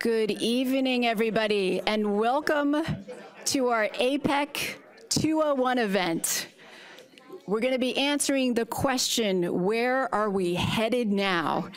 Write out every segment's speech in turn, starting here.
Good evening, everybody, and welcome to our APEC 201 event. We're going to be answering the question, where are we headed now?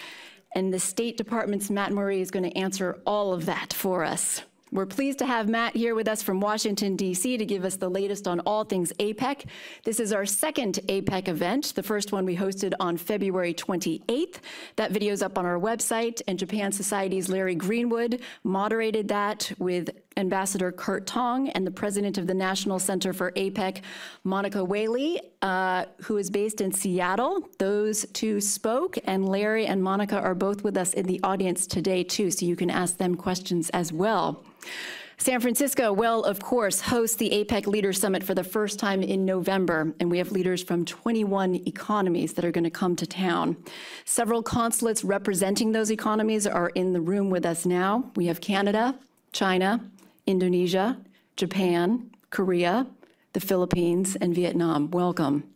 And the State Department's Matt Murray is going to answer all of that for us. We're pleased to have Matt here with us from Washington, D.C. to give us the latest on all things APEC. This is our second APEC event, the first one we hosted on February 28th. That video is up on our website, and Japan Society's Larry Greenwood moderated that with Ambassador Kurt Tong and the president of the National Center for APEC, Monica Whaley, uh, who is based in Seattle. Those two spoke, and Larry and Monica are both with us in the audience today, too, so you can ask them questions as well. San Francisco will, of course, host the APEC Leaders Summit for the first time in November, and we have leaders from 21 economies that are going to come to town. Several consulates representing those economies are in the room with us now. We have Canada, China, Indonesia, Japan, Korea, the Philippines, and Vietnam. Welcome.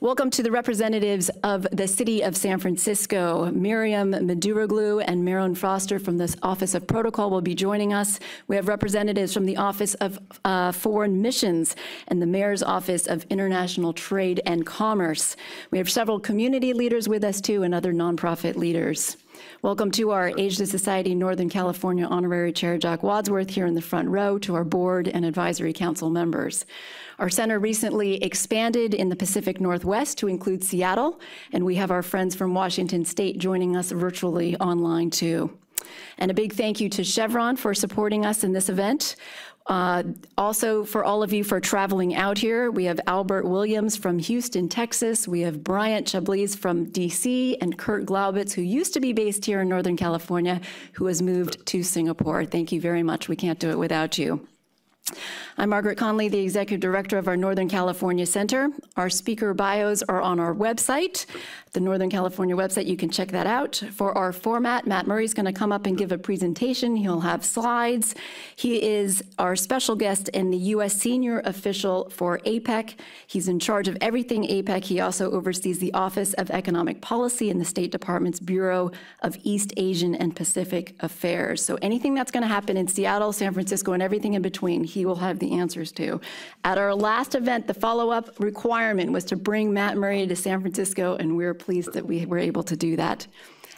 Welcome to the representatives of the City of San Francisco. Miriam Maduroglu and Maron Foster from the Office of Protocol will be joining us. We have representatives from the Office of uh, Foreign Missions and the Mayor's Office of International Trade and Commerce. We have several community leaders with us too and other nonprofit leaders. Welcome to our Asia Society Northern California Honorary Chair Jack Wadsworth here in the front row, to our board and advisory council members. Our center recently expanded in the Pacific Northwest to include Seattle, and we have our friends from Washington State joining us virtually online too. And a big thank you to Chevron for supporting us in this event. Uh, also, for all of you for traveling out here, we have Albert Williams from Houston, Texas. We have Bryant Chablis from DC and Kurt Glaubitz, who used to be based here in Northern California, who has moved to Singapore. Thank you very much. We can't do it without you. I'm Margaret Conley, the Executive Director of our Northern California Center. Our speaker bios are on our website, the Northern California website. You can check that out. For our format, Matt Murray's going to come up and give a presentation. He'll have slides. He is our special guest and the U.S. Senior Official for APEC. He's in charge of everything APEC. He also oversees the Office of Economic Policy in the State Department's Bureau of East Asian and Pacific Affairs. So anything that's going to happen in Seattle, San Francisco, and everything in between, he will have the answers to. At our last event, the follow-up requirement was to bring Matt Murray to San Francisco, and we're pleased that we were able to do that.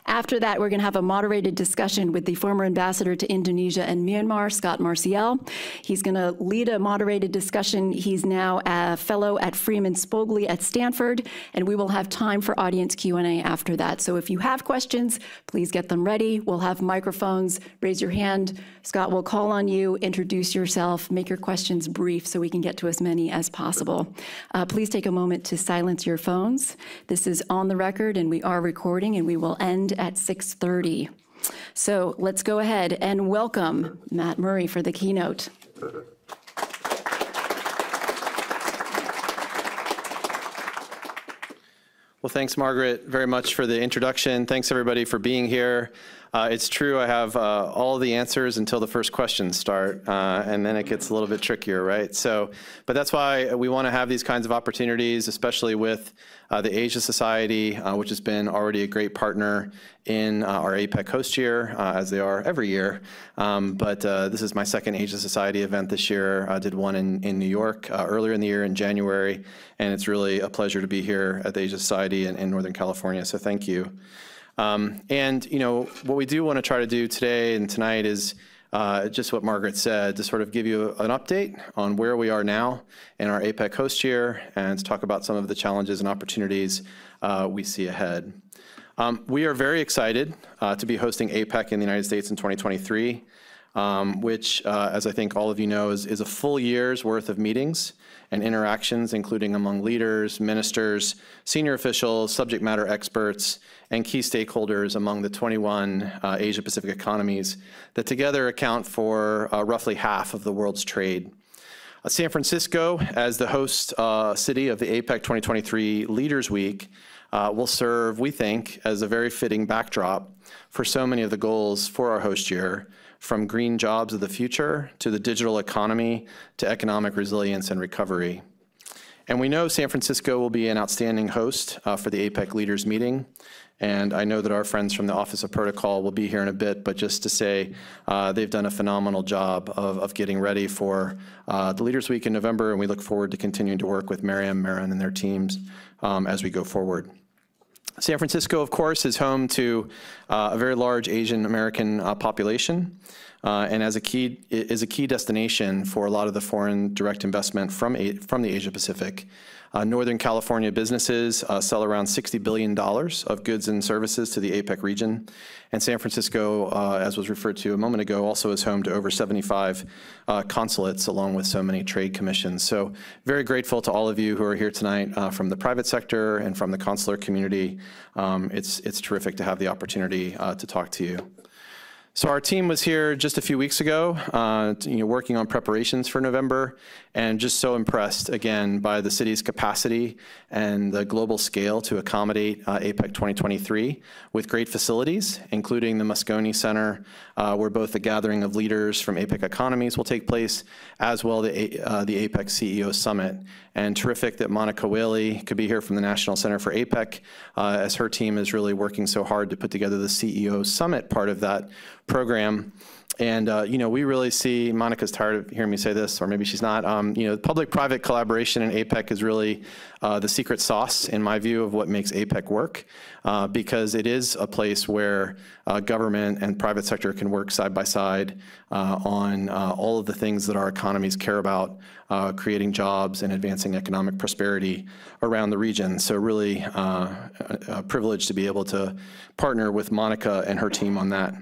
After that, we're going to have a moderated discussion with the former ambassador to Indonesia and Myanmar, Scot Marciel. He's going to lead a moderated discussion. He's now a fellow at Freeman Spogli at Stanford, and we will have time for audience Q&A after that. So if you have questions, please get them ready. We'll have microphones. Raise your hand. Scot will call on you, introduce yourself, make your questions brief so we can get to as many as possible. Uh, please take a moment to silence your phones. This is on the record, and we are recording, and we will end at 6.30. So let's go ahead and welcome Matt Murray for the keynote. Well, thanks, Margaret, very much for the introduction. Thanks, everybody, for being here. Uh, it's true, I have uh, all the answers until the first questions start, uh, and then it gets a little bit trickier, right? So, but that's why we want to have these kinds of opportunities, especially with uh, the Asia Society, uh, which has been already a great partner in uh, our APEC host year, as they are every year. Um, but this is my second Asia Society event this year. I did one in, in New York earlier in the year in January, and it's really a pleasure to be here at the Asia Society in, in Northern California, so thank you. Um, and you know what we do want to try to do today and tonight is uh, just what Margaret said, to sort of give you an update on where we are now in our APEC host year and to talk about some of the challenges and opportunities uh, we see ahead. Um, we are very excited uh, to be hosting APEC in the United States in 2023, um, which, as I think all of you know, is a full year's worth of meetings and interactions, including among leaders, ministers, senior officials, subject matter experts, and key stakeholders among the 21 uh, Asia Pacific economies that together account for uh, roughly half of the world's trade. Uh, San Francisco, as the host uh, city of the APEC 2023 Leaders Week, uh, will serve, we think, as a very fitting backdrop for so many of the goals for our host year, from green jobs of the future to the digital economy to economic resilience and recovery. And we know San Francisco will be an outstanding host uh, for the APEC leaders meeting. And I know that our friends from the Office of Protocol will be here in a bit, but just to say uh, they've done a phenomenal job of, of getting ready for uh, the Leaders Week in November, and we look forward to continuing to work with Miriam, Marin, and their teams um, as we go forward. San Francisco, of course, is home to uh, a very large Asian American uh, population. Uh, and as a key is a key destination for a lot of the foreign direct investment from from the Asia Pacific. Uh, Northern California businesses uh, sell around $60 billion of goods and services to the APEC region. And San Francisco, uh, as was referred to a moment ago, also is home to over 75 uh, consulates along with so many trade commissions. So very grateful to all of you who are here tonight uh, from the private sector and from the consular community. Um, it's, it's terrific to have the opportunity uh, to talk to you. So our team was here just a few weeks ago, uh, you know, working on preparations for November, and just so impressed again by the city's capacity and the global scale to accommodate uh, APEC 2023 with great facilities, including the Moscone Center, uh, where both the gathering of leaders from APEC economies will take place, as well the, uh, the APEC CEO Summit. And terrific that Monica Whaley could be here from the National Center for APEC, uh, as her team is really working so hard to put together the CEO Summit part of that program. And, uh, you know, we really see, Monica's tired of hearing me say this, or maybe she's not, um, you know, public-private collaboration in APEC is really uh, the secret sauce, in my view, of what makes APEC work, uh, because it is a place where uh, government and private sector can work side by side uh, on uh, all of the things that our economies care about, creating jobs and advancing economic prosperity around the region. So really a, a privilege to be able to partner with Monica and her team on that.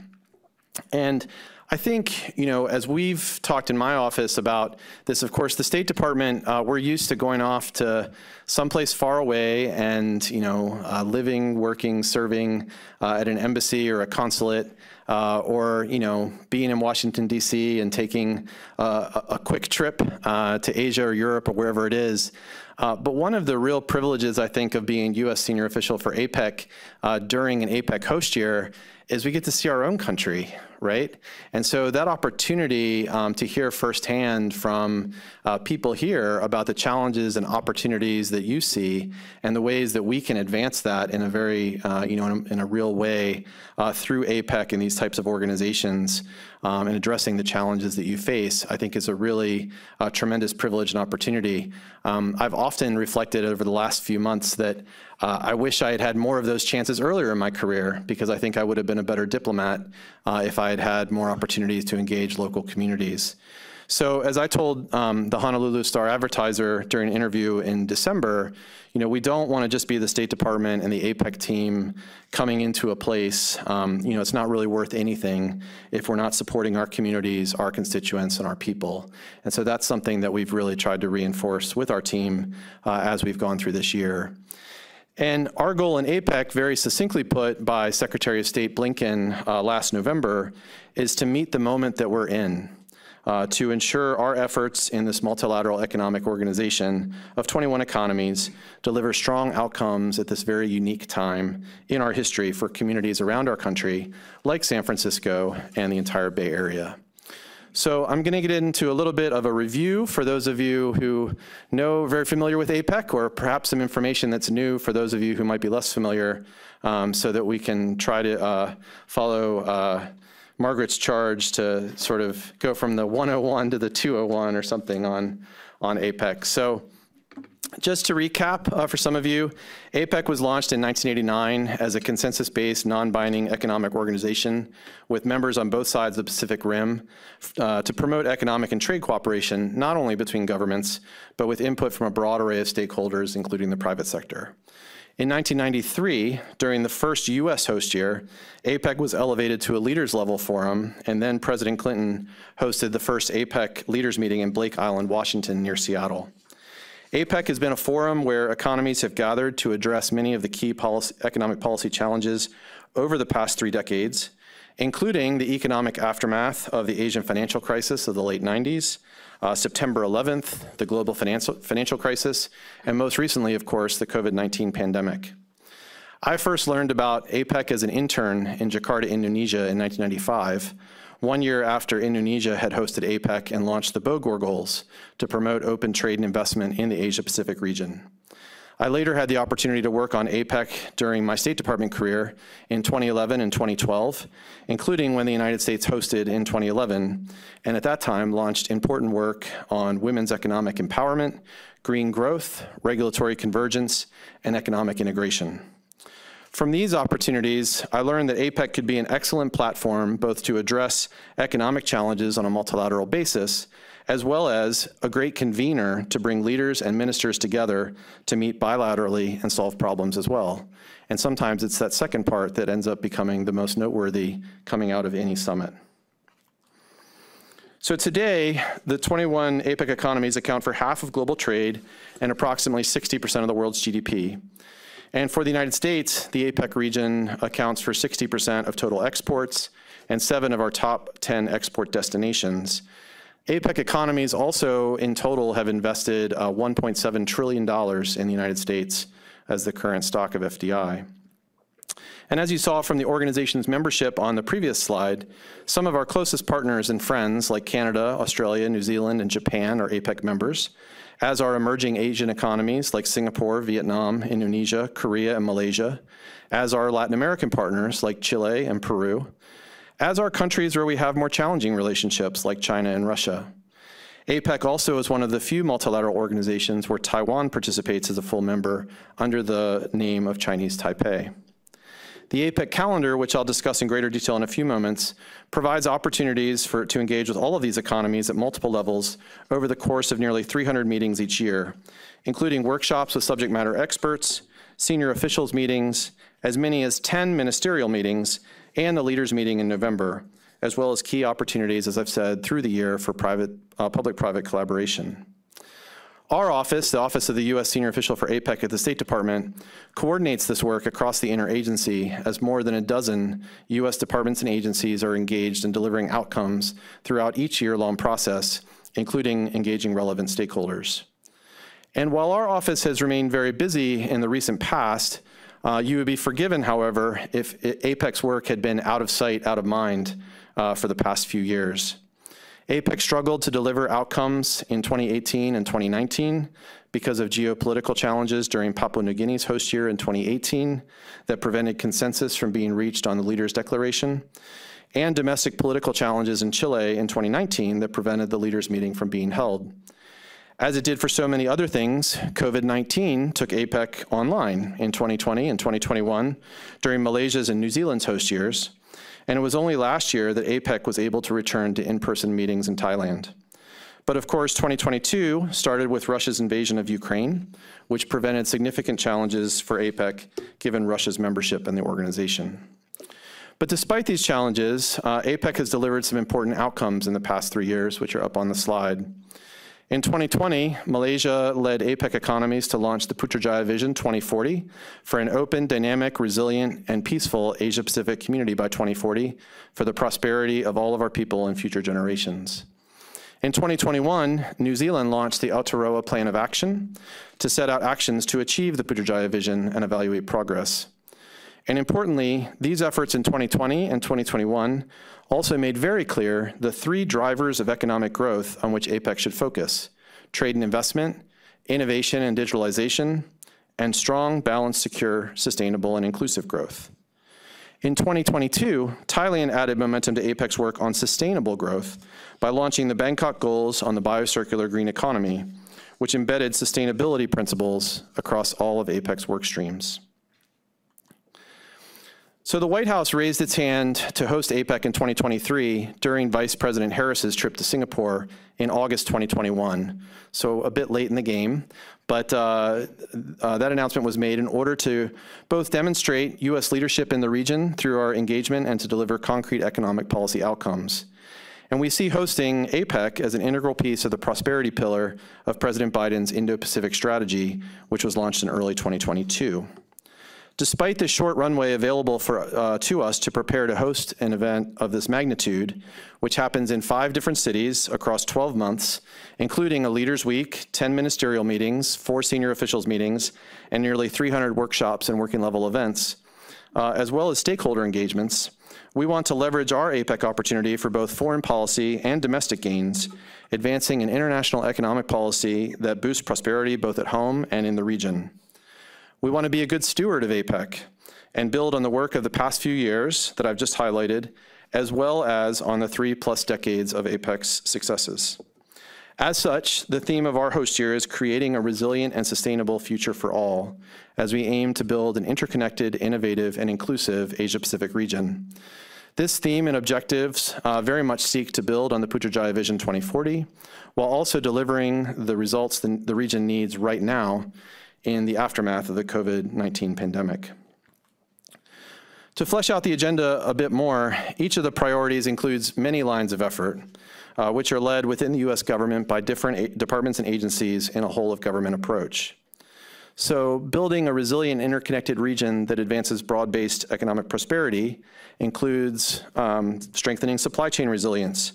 And I think, you know, as we've talked in my office about this, of course, the State Department, uh, we're used to going off to someplace far away and, you know, uh, living, working, serving uh, at an embassy or a consulate, uh, or, you know, being in Washington, D.C. and taking uh, a, quick trip uh, to Asia or Europe or wherever it is. but one of the real privileges, I think, of being U.S. senior official for APEC during an APEC host year is we get to see our own country, right? And so that opportunity um, to hear firsthand from uh, people here about the challenges and opportunities that you see and the ways that we can advance that in a very, uh, you know, in a, in a, real way uh, through APEC and these types of organizations um, and addressing the challenges that you face, I think is a really uh, tremendous privilege and opportunity. Um, I've often reflected over the last few months that uh, I wish I had had more of those chances earlier in my career because I think I would have been a better diplomat uh, if I had had more opportunities to engage local communities. So as I told um, the Honolulu Star Advertiser during an interview in December, you know, we don't want to just be the State Department and the APEC team coming into a place. Um, you know, it's not really worth anything if we're not supporting our communities, our constituents, and our people. And so that's something that we've really tried to reinforce with our team uh, as we've gone through this year. And our goal in APEC, very succinctly put by Secretary of State Blinken uh, last November, is to meet the moment that we're in. Uh, to ensure our efforts in this multilateral economic organization of 21 economies deliver strong outcomes at this very unique time in our history for communities around our country, like San Francisco and the entire Bay Area. So I'm going to get into a little bit of a review for those of you who know, very familiar with APEC, or perhaps some information that's new for those of you who might be less familiar, um, so that we can try to uh, follow uh, Margaret's charge to sort of go from the 101 to the 201 or something on, on APEC. So just to recap uh, for some of you, APEC was launched in 1989 as a consensus-based, non-binding economic organization with members on both sides of the Pacific Rim uh, to promote economic and trade cooperation, not only between governments, but with input from a broad array of stakeholders, including the private sector. In 1993, during the first U.S. host year, APEC was elevated to a leaders level forum, and then President Clinton hosted the first APEC leaders meeting in Blake Island, Washington, near Seattle. APEC has been a forum where economies have gathered to address many of the key policy, economic policy challenges over the past three decades, including the economic aftermath of the Asian financial crisis of the late 90s, uh, September 11th, the global financial, financial crisis, and most recently, of course, the COVID-19 pandemic. I first learned about APEC as an intern in Jakarta, Indonesia in 1995, one year after Indonesia had hosted APEC and launched the Bogor Goals to promote open trade and investment in the Asia-Pacific region. I later had the opportunity to work on APEC during my State Department career in 2011 and 2012, including when the United States hosted in 2011, and at that time launched important work on women's economic empowerment, green growth, regulatory convergence, and economic integration. From these opportunities, I learned that APEC could be an excellent platform both to address economic challenges on a multilateral basis as well as a great convener to bring leaders and ministers together to meet bilaterally and solve problems as well. And sometimes it's that second part that ends up becoming the most noteworthy coming out of any summit. So today, the 21 APEC economies account for half of global trade and approximately 60% of the world's GDP. And for the United States, the APEC region accounts for 60% of total exports and seven of our top 10 export destinations. APEC economies also in total have invested uh, $1.7 trillion in the United States as the current stock of FDI. And as you saw from the organization's membership on the previous slide, some of our closest partners and friends like Canada, Australia, New Zealand, and Japan are APEC members, as are emerging Asian economies like Singapore, Vietnam, Indonesia, Korea, and Malaysia, as are Latin American partners like Chile and Peru, as are countries where we have more challenging relationships like China and Russia. APEC also is one of the few multilateral organizations where Taiwan participates as a full member under the name of Chinese Taipei. The APEC calendar, which I'll discuss in greater detail in a few moments, provides opportunities for, to engage with all of these economies at multiple levels over the course of nearly 300 meetings each year, including workshops with subject matter experts, senior officials meetings, as many as 10 ministerial meetings, and the leaders meeting in November, as well as key opportunities, as I've said, through the year for private, uh, public-private collaboration. Our office, the Office of the U.S. Senior Official for APEC at the State Department, coordinates this work across the interagency as more than a dozen U.S. departments and agencies are engaged in delivering outcomes throughout each year-long process, including engaging relevant stakeholders. And while our office has remained very busy in the recent past, uh, you would be forgiven, however, if APEC's work had been out of sight, out of mind uh, for the past few years. APEC struggled to deliver outcomes in 2018 and 2019 because of geopolitical challenges during Papua New Guinea's host year in 2018 that prevented consensus from being reached on the Leaders' Declaration, and domestic political challenges in Chile in 2019 that prevented the leaders' meeting from being held. As it did for so many other things, COVID-19 took APEC online in 2020 and 2021 during Malaysia's and New Zealand's host years, and it was only last year that APEC was able to return to in-person meetings in Thailand. But of course, 2022 started with Russia's invasion of Ukraine, which prevented significant challenges for APEC given Russia's membership in the organization. But despite these challenges, uh, APEC has delivered some important outcomes in the past three years, which are up on the slide. In 2020, Malaysia led APEC economies to launch the Putrajaya Vision 2040 for an open, dynamic, resilient, and peaceful Asia-Pacific community by 2040 for the prosperity of all of our people and future generations. In 2021, New Zealand launched the Aotearoa Plan of Action to set out actions to achieve the Putrajaya Vision and evaluate progress. And importantly, these efforts in 2020 and 2021 also made very clear the three drivers of economic growth on which APEC should focus, trade and investment, innovation and digitalization, and strong, balanced, secure, sustainable, and inclusive growth. In 2022, Thailand added momentum to APEC's work on sustainable growth by launching the Bangkok Goals on the Biocircular Green Economy, which embedded sustainability principles across all of APEC's work streams. So the White House raised its hand to host APEC in 2023 during Vice President Harris's trip to Singapore in August 2021. So a bit late in the game, but uh, uh, that announcement was made in order to both demonstrate U.S. leadership in the region through our engagement and to deliver concrete economic policy outcomes. And we see hosting APEC as an integral piece of the prosperity pillar of President Biden's Indo-Pacific strategy, which was launched in early 2022. Despite the short runway available for, uh, to us to prepare to host an event of this magnitude, which happens in five different cities across 12 months, including a Leaders Week, 10 ministerial meetings, four senior officials meetings, and nearly 300 workshops and working level events, uh, as well as stakeholder engagements, we want to leverage our APEC opportunity for both foreign policy and domestic gains, advancing an international economic policy that boosts prosperity both at home and in the region. We want to be a good steward of APEC and build on the work of the past few years that I've just highlighted, as well as on the three plus decades of APEC's successes. As such, the theme of our host year is creating a resilient and sustainable future for all, as we aim to build an interconnected, innovative, and inclusive Asia-Pacific region. This theme and objectives uh, very much seek to build on the Putrajaya Vision 2040, while also delivering the results the, the region needs right now in the aftermath of the COVID-19 pandemic. To flesh out the agenda a bit more, each of the priorities includes many lines of effort, uh, which are led within the U.S. government by different departments and agencies in a whole of government approach. So building a resilient interconnected region that advances broad-based economic prosperity includes um, strengthening supply chain resilience,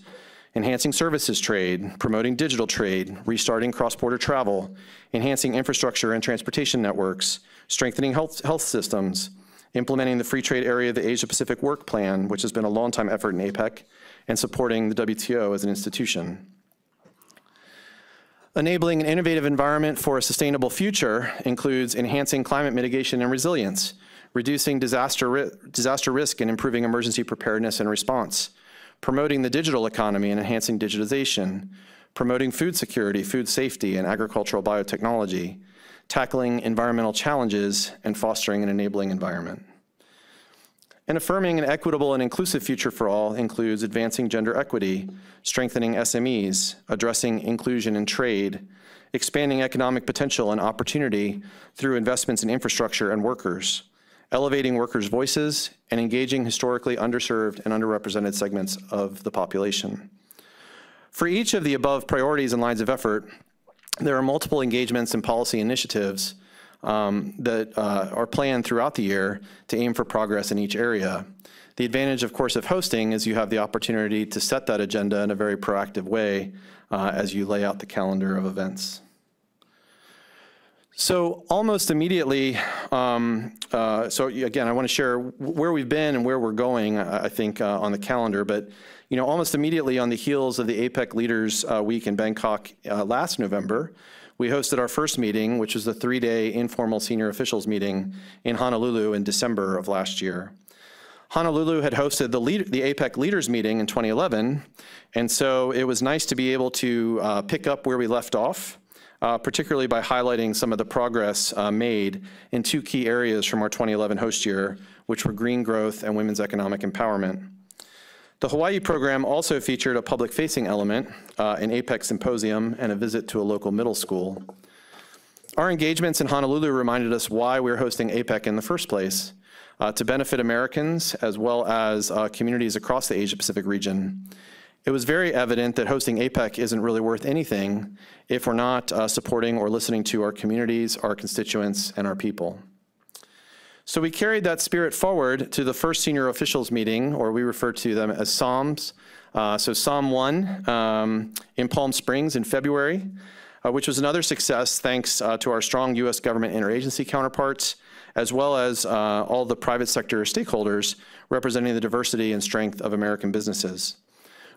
enhancing services trade, promoting digital trade, restarting cross-border travel, enhancing infrastructure and transportation networks, strengthening health, health systems, implementing the Free Trade Area of the Asia-Pacific Work Plan, which has been a long-time effort in APEC, and supporting the WTO as an institution. Enabling an innovative environment for a sustainable future includes enhancing climate mitigation and resilience, reducing disaster, ri disaster risk and improving emergency preparedness and response, promoting the digital economy and enhancing digitization, promoting food security, food safety, and agricultural biotechnology, tackling environmental challenges, and fostering an enabling environment. And affirming an equitable and inclusive future for all includes advancing gender equity, strengthening SMEs, addressing inclusion in trade, expanding economic potential and opportunity through investments in infrastructure and workers, elevating workers' voices, and engaging historically underserved and underrepresented segments of the population. For each of the above priorities and lines of effort, there are multiple engagements and policy initiatives um, that uh, are planned throughout the year to aim for progress in each area. The advantage, of course, of hosting is you have the opportunity to set that agenda in a very proactive way uh, as you lay out the calendar of events. So almost immediately, um, uh, so again, I want to share where we've been and where we're going, I think, uh, on the calendar. But you know, almost immediately on the heels of the APEC Leaders uh, Week in Bangkok uh, last November, we hosted our first meeting, which was the three-day informal senior officials meeting in Honolulu in December of last year. Honolulu had hosted the, lead, the APEC leaders meeting in 2011, and so it was nice to be able to uh, pick up where we left off, uh, particularly by highlighting some of the progress uh, made in two key areas from our 2011 host year, which were green growth and women's economic empowerment. The Hawaii program also featured a public-facing element, uh, an APEC symposium, and a visit to a local middle school. Our engagements in Honolulu reminded us why we are hosting APEC in the first place, uh, to benefit Americans as well as uh, communities across the Asia-Pacific region. It was very evident that hosting APEC isn't really worth anything if we're not uh, supporting or listening to our communities, our constituents, and our people. So we carried that spirit forward to the first senior officials meeting, or we refer to them as SOMs. Uh, so SOM 1 um, in Palm Springs in February, uh, which was another success thanks uh, to our strong U.S. government interagency counterparts, as well as uh, all the private sector stakeholders representing the diversity and strength of American businesses.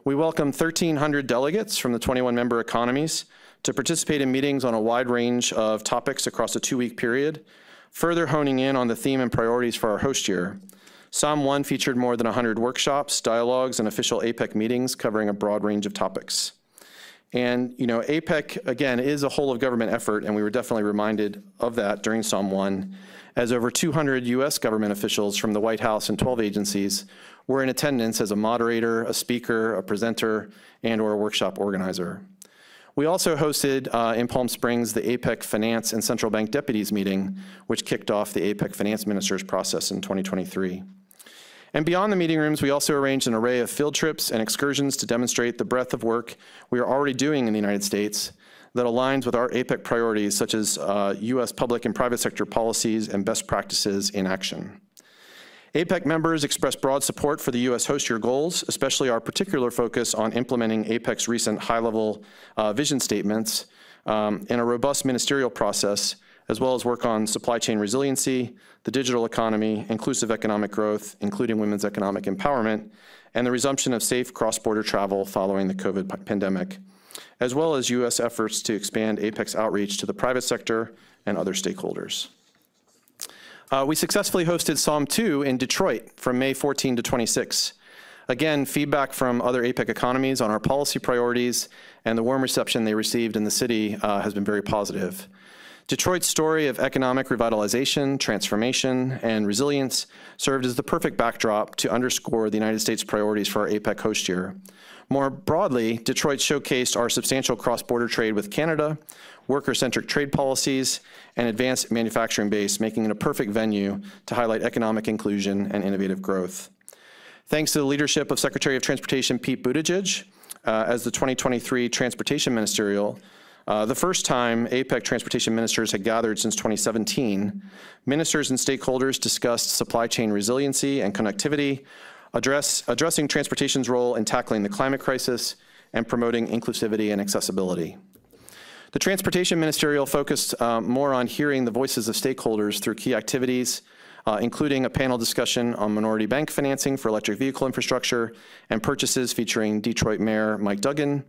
We welcomed 1,300 delegates from the 21 member economies to participate in meetings on a wide range of topics across a two-week period, Further honing in on the theme and priorities for our host year, SOM 1 featured more than 100 workshops, dialogues, and official APEC meetings covering a broad range of topics. And, you know, APEC, again, is a whole of government effort, and we were definitely reminded of that during SOM 1, as over 200 U.S. government officials from the White House and 12 agencies were in attendance as a moderator, a speaker, a presenter, and or a workshop organizer. We also hosted uh, in Palm Springs the APEC Finance and Central Bank Deputies meeting, which kicked off the APEC Finance Ministers process in 2023. And beyond the meeting rooms, we also arranged an array of field trips and excursions to demonstrate the breadth of work we are already doing in the United States that aligns with our APEC priorities, such as uh, U.S. public and private sector policies and best practices in action. APEC members expressed broad support for the U.S. host year goals, especially our particular focus on implementing APEC's recent high-level uh, vision statements um, in a robust ministerial process as well as work on supply chain resiliency, the digital economy, inclusive economic growth, including women's economic empowerment, and the resumption of safe cross-border travel following the COVID pandemic, as well as U.S. efforts to expand APEC's outreach to the private sector and other stakeholders. Uh, we successfully hosted SOM 2 in Detroit from May 14 to 26. Again, feedback from other APEC economies on our policy priorities and the warm reception they received in the city uh, has been very positive. Detroit's story of economic revitalization, transformation, and resilience served as the perfect backdrop to underscore the United States' priorities for our APEC host year. More broadly, Detroit showcased our substantial cross-border trade with Canada, worker-centric trade policies, and advanced manufacturing base, making it a perfect venue to highlight economic inclusion and innovative growth. Thanks to the leadership of Secretary of Transportation Pete Buttigieg, uh, as the 2023 Transportation Ministerial, uh, the first time APEC transportation ministers had gathered since 2017, ministers and stakeholders discussed supply chain resiliency and connectivity, address, addressing transportation's role in tackling the climate crisis, and promoting inclusivity and accessibility. The Transportation Ministerial focused uh, more on hearing the voices of stakeholders through key activities, uh, including a panel discussion on minority bank financing for electric vehicle infrastructure and purchases featuring Detroit Mayor Mike Duggan,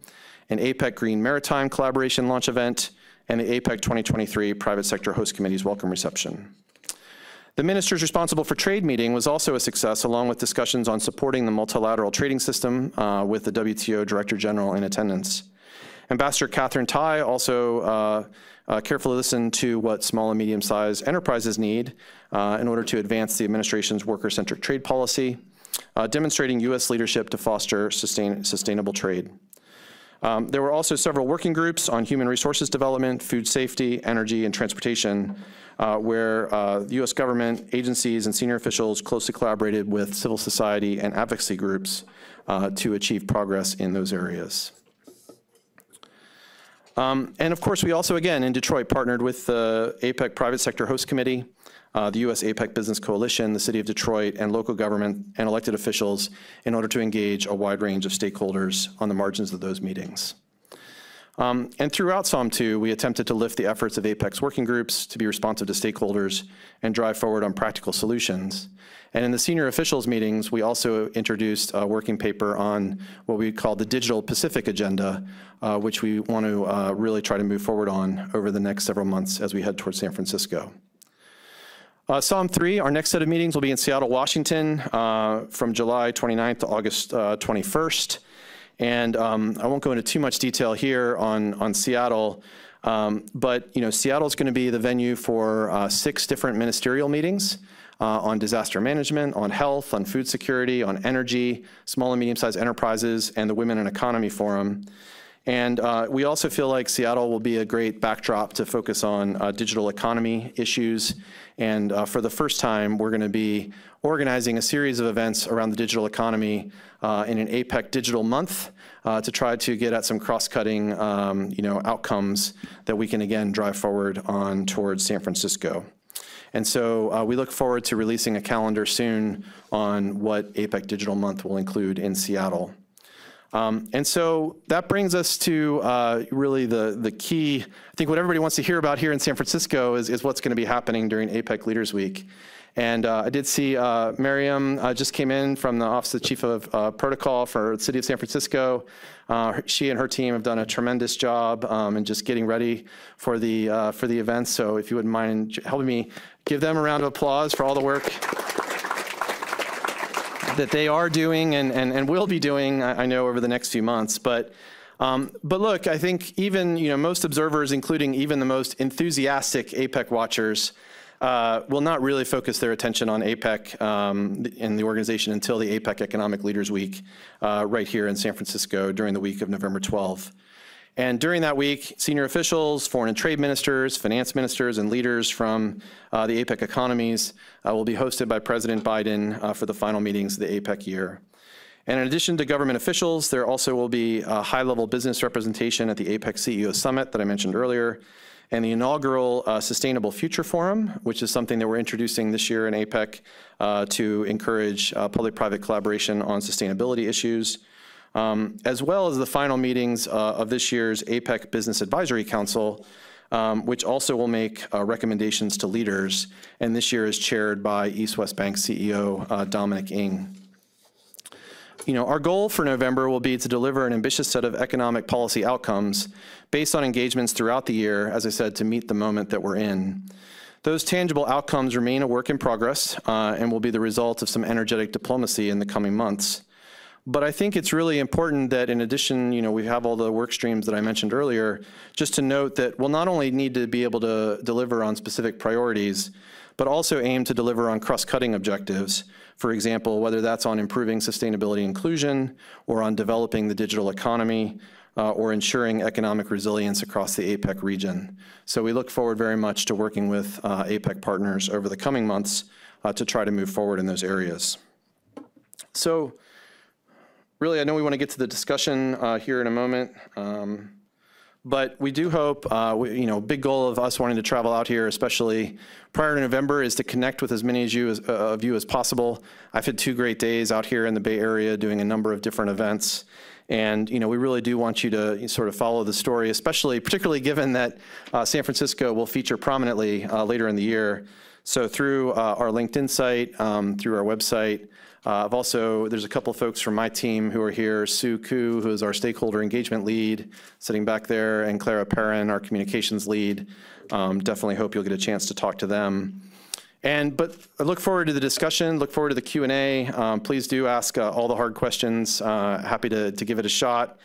an APEC Green Maritime Collaboration launch event, and the APEC 2023 Private Sector Host Committee's welcome reception. The ministers responsible for trade meeting was also a success, along with discussions on supporting the multilateral trading system uh, with the WTO Director General in attendance. Ambassador Katherine Tai also uh, uh, carefully listened to what small and medium-sized enterprises need uh, in order to advance the administration's worker-centric trade policy, uh, demonstrating U.S. leadership to foster sustain sustainable trade. Um, there were also several working groups on human resources development, food safety, energy, and transportation, uh, where uh, U.S. government, agencies, and senior officials closely collaborated with civil society and advocacy groups uh, to achieve progress in those areas. Um, and of course, we also, again, in Detroit, partnered with the APEC Private Sector Host Committee, uh, the U.S. APEC Business Coalition, the City of Detroit, and local government and elected officials in order to engage a wide range of stakeholders on the margins of those meetings. Um, and throughout SOM 2, we attempted to lift the efforts of APEC's working groups to be responsive to stakeholders and drive forward on practical solutions. And in the senior officials meetings, we also introduced a working paper on what we call the Digital Pacific Agenda, uh, which we want to uh, really try to move forward on over the next several months as we head towards San Francisco. Uh, SOM 3, our next set of meetings will be in Seattle, Washington uh, from July 29th to August 21st. And um, I won't go into too much detail here on, on Seattle, um, but you know, Seattle is going to be the venue for uh, six different ministerial meetings uh, on disaster management, on health, on food security, on energy, small and medium-sized enterprises, and the Women and Economy Forum. And uh, we also feel like Seattle will be a great backdrop to focus on uh, digital economy issues. And uh, for the first time, we're going to be organizing a series of events around the digital economy uh, in an APEC Digital Month uh, to try to get at some cross-cutting um, you know, outcomes that we can, again, drive forward on towards San Francisco. And so uh, we look forward to releasing a calendar soon on what APEC Digital Month will include in Seattle. Um, and so that brings us to uh, really the, the key, I think what everybody wants to hear about here in San Francisco is, is what's going to be happening during APEC Leaders Week. And uh, I did see uh, Miriam uh, just came in from the Office of Chief of uh, Protocol for the City of San Francisco. Uh, she and her team have done a tremendous job um, in just getting ready for the, uh, for the event. So if you wouldn't mind helping me give them a round of applause for all the work that they are doing and, and, and will be doing, I, I know, over the next few months. But, um, but look, I think even you know, most observers, including even the most enthusiastic APEC watchers, uh, will not really focus their attention on APEC um, in the organization until the APEC Economic Leaders Week uh, right here in San Francisco during the week of November 12th. And during that week, senior officials, foreign and trade ministers, finance ministers, and leaders from uh, the APEC economies uh, will be hosted by President Biden uh, for the final meetings of the APEC year. And in addition to government officials, there also will be a high-level business representation at the APEC CEO Summit that I mentioned earlier, and the inaugural uh, Sustainable Future Forum, which is something that we're introducing this year in APEC uh, to encourage uh, public-private collaboration on sustainability issues um, as well as the final meetings uh, of this year's APEC Business Advisory Council, um, which also will make uh, recommendations to leaders. And this year is chaired by East West Bank CEO uh, Dominic Ng. You know, our goal for November will be to deliver an ambitious set of economic policy outcomes based on engagements throughout the year, as I said, to meet the moment that we're in. Those tangible outcomes remain a work in progress uh, and will be the result of some energetic diplomacy in the coming months. But I think it's really important that in addition, you know, we have all the work streams that I mentioned earlier, just to note that we'll not only need to be able to deliver on specific priorities, but also aim to deliver on cross-cutting objectives. For example, whether that's on improving sustainability inclusion or on developing the digital economy uh, or ensuring economic resilience across the APEC region. So we look forward very much to working with uh, APEC partners over the coming months uh, to try to move forward in those areas. So really, I know we want to get to the discussion uh, here in a moment. Um, but we do hope, uh, we, you know, big goal of us wanting to travel out here, especially prior to November, is to connect with as many as you as, uh, of you as possible. I've had two great days out here in the Bay Area doing a number of different events. And you know, we really do want you to sort of follow the story, especially, particularly given that uh, San Francisco will feature prominently uh, later in the year. So through uh, our LinkedIn site, um, through our website, uh, I've also, there's a couple of folks from my team who are here, Sue Koo, who is our stakeholder engagement lead, sitting back there, and Clara Perrin, our communications lead. Um, definitely hope you'll get a chance to talk to them. And, but I look forward to the discussion, look forward to the Q&A. Um, please do ask uh, all the hard questions. Uh, happy to, to give it a shot.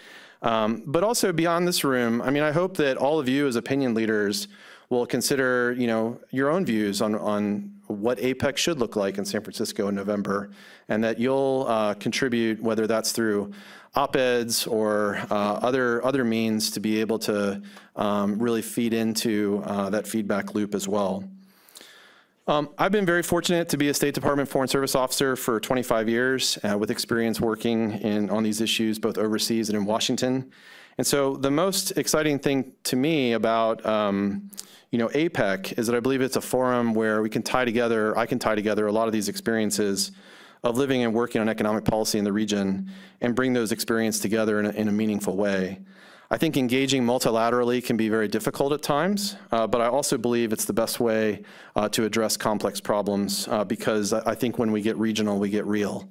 Um, but also beyond this room, I mean, I hope that all of you as opinion leaders will consider, you know, your own views on, on what APEC should look like in San Francisco in November, and that you'll uh, contribute, whether that's through op-eds or uh, other, other means to be able to um, really feed into uh, that feedback loop as well. Um, I've been very fortunate to be a State Department Foreign Service officer for 25 years uh, with experience working in, on these issues both overseas and in Washington. And so the most exciting thing to me about um, you know, APEC is that I believe it's a forum where we can tie together, I can tie together a lot of these experiences of living and working on economic policy in the region and bring those experiences together in a, in a meaningful way. I think engaging multilaterally can be very difficult at times, uh, but I also believe it's the best way uh, to address complex problems uh, because I think when we get regional, we get real.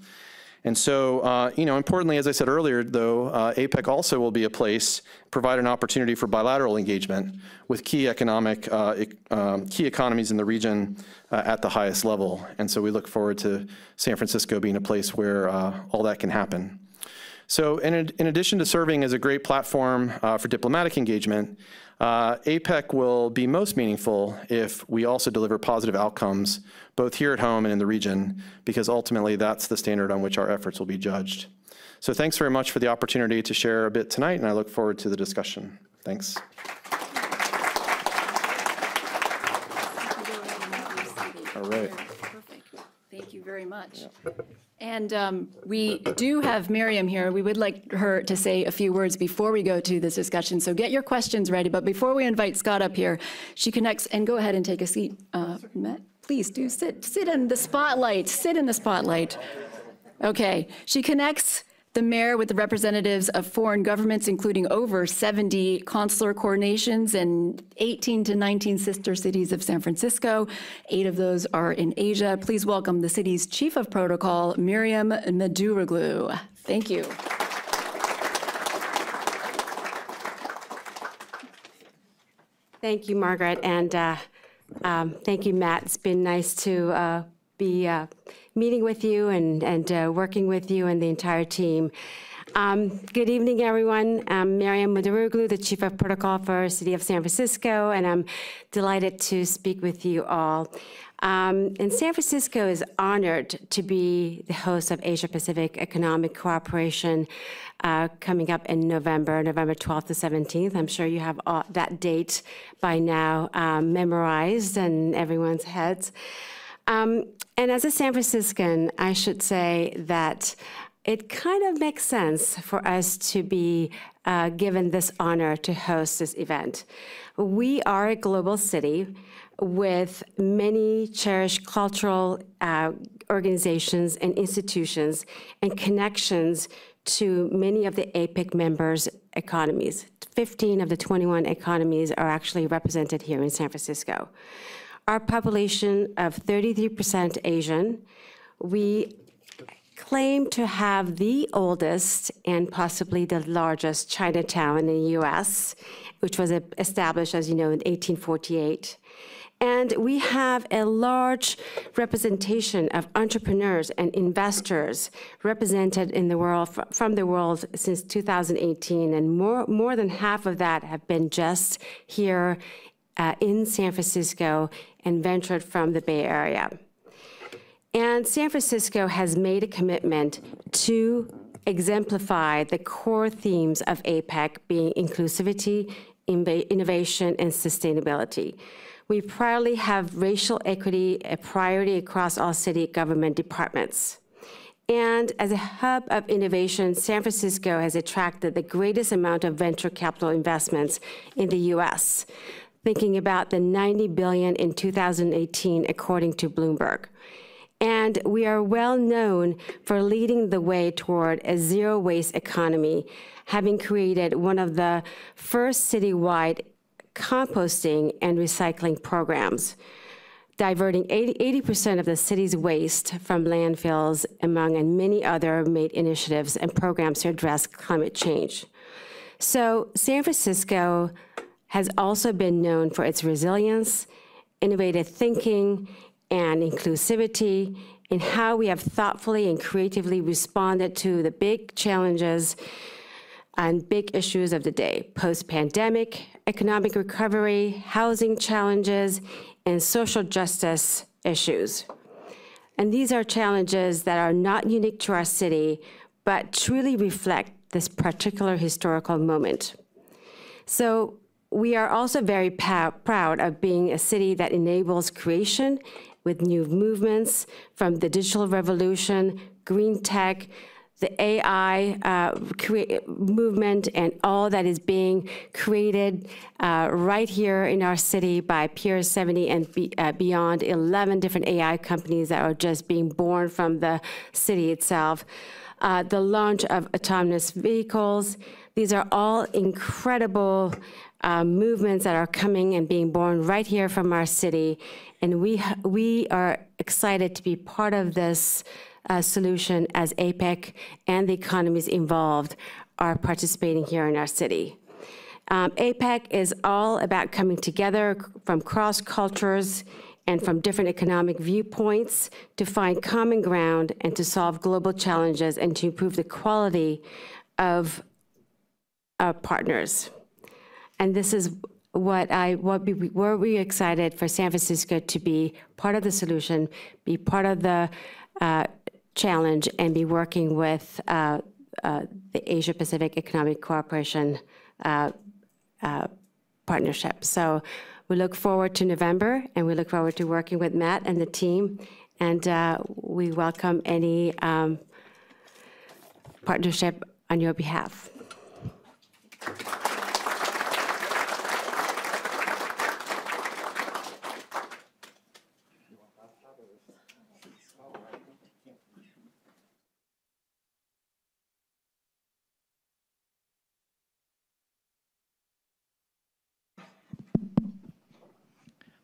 And so, uh, you know, importantly, as I said earlier, though, uh, APEC also will be a place, provide an opportunity for bilateral engagement with key economic, uh, e um, key economies in the region uh, at the highest level. And so we look forward to San Francisco being a place where uh, all that can happen. So in, in, addition to serving as a great platform uh, for diplomatic engagement, uh, APEC will be most meaningful if we also deliver positive outcomes, both here at home and in the region, because ultimately that's the standard on which our efforts will be judged. So thanks very much for the opportunity to share a bit tonight, and I look forward to the discussion. Thanks. All right. Perfect. Thank you very much. And um, we do have Miriam here. We would like her to say a few words before we go to this discussion. So get your questions ready. But before we invite Scot up here, she connects, and go ahead and take a seat. Uh, Matt, please do sit, sit in the spotlight. Sit in the spotlight. Okay. She connects the mayor with the representatives of foreign governments, including over 70 consular coordinations and 18 to 19 sister cities of San Francisco. Eight of those are in Asia. Please welcome the city's chief of protocol, Miriam Meduroglu. Thank you. Thank you, Margaret, and uh, um, thank you, Matt. It's been nice to uh, be uh, meeting with you and, and uh, working with you and the entire team. Um, good evening, everyone. I'm Miriam Meduroglu, the Chief of Protocol for City of San Francisco, and I'm delighted to speak with you all. Um, and San Francisco is honored to be the host of Asia Pacific Economic Cooperation uh, coming up in November, November 12th to 17th. I'm sure you have all, that date by now um, memorized in everyone's heads. Um, and as a San Franciscan, I should say that it kind of makes sense for us to be uh, given this honor to host this event. We are a global city. with many cherished cultural uh, organizations and institutions and connections to many of the APEC members' economies. 15 of the 21 economies are actually represented here in San Francisco. Our population of 33% Asian, we claim to have the oldest and possibly the largest Chinatown in the US, which was established, as you know, in 1848. And we have a large representation of entrepreneurs and investors represented in the world from the world since 2018. And more, more than half of that have been just here uh, in San Francisco and ventured from the Bay Area. And San Francisco has made a commitment to exemplify the core themes of APEC being inclusivity, innovation, and sustainability. We proudly have racial equity a priority across all city government departments. And as a hub of innovation, San Francisco has attracted the greatest amount of venture capital investments in the US, thinking about the 90 billion in 2018 according to Bloomberg. And we are well known for leading the way toward a zero waste economy, having created one of the first citywide composting and recycling programs, diverting 80, percent of the city's waste from landfills, among and many other made initiatives and programs to address climate change. So San Francisco has also been known for its resilience, innovative thinking, and inclusivity in how we have thoughtfully and creatively responded to the big challenges and big issues of the day post pandemic, economic recovery, housing challenges, and social justice issues. And these are challenges that are not unique to our city, but truly reflect this particular historical moment. So we are also very proud of being a city that enables creation with new movements from the digital revolution, green tech, the AI uh, movement and all that is being created uh, right here in our city by Pier 70 and be, uh, beyond 11 different AI companies that are just being born from the city itself. Uh, the launch of autonomous vehicles. These are all incredible uh, movements that are coming and being born right here from our city. And we, we are excited to be part of this uh, solution as APEC and the economies involved are participating here in our city. Um, APEC is all about coming together from cross cultures and from different economic viewpoints to find common ground and to solve global challenges and to improve the quality of our partners. And this is what I what we were we excited for San Francisco to be part of the solution, be part of the uh, challenge and be working with uh, uh, the Asia Pacific Economic Cooperation uh, uh, Partnership. So we look forward to November and we look forward to working with Matt and the team. And uh, we welcome any um, partnership on your behalf.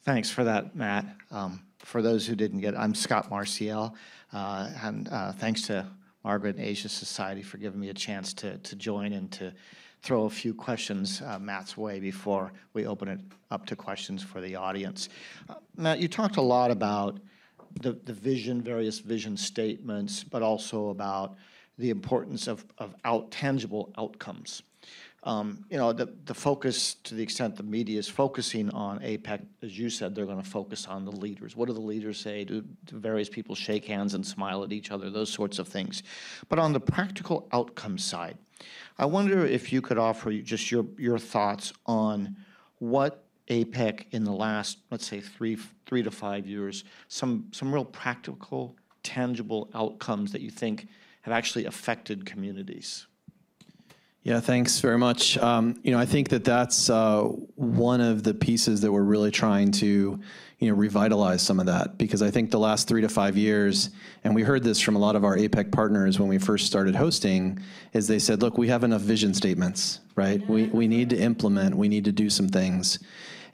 Thanks for that, Matt. Um, for those who didn't get I'm Scot Marciel, uh, and uh, thanks to Margaret and Asia Society for giving me a chance to, to join and to throw a few questions uh, Matt's way before we open it up to questions for the audience. Uh, Matt, you talked a lot about the, the vision, various vision statements, but also about the importance of, of out, tangible outcomes. Um, you know, the, the focus, to the extent the media is focusing on APEC, as you said, they're going to focus on the leaders. What do the leaders say? Do, do various people shake hands and smile at each other? Those sorts of things. But on the practical outcome side, I wonder if you could offer just your, your thoughts on what APEC in the last, let's say, three, three to five years, some, some real practical, tangible outcomes that you think have actually affected communities Yeah, thanks very much. Um, you know, I think that that's uh, one of the pieces that we're really trying to, you know, revitalize some of that because I think the last three to five years, and we heard this from a lot of our APEC partners when we first started hosting, is they said, look, we have enough vision statements, right? We, we need to implement, we need to do some things.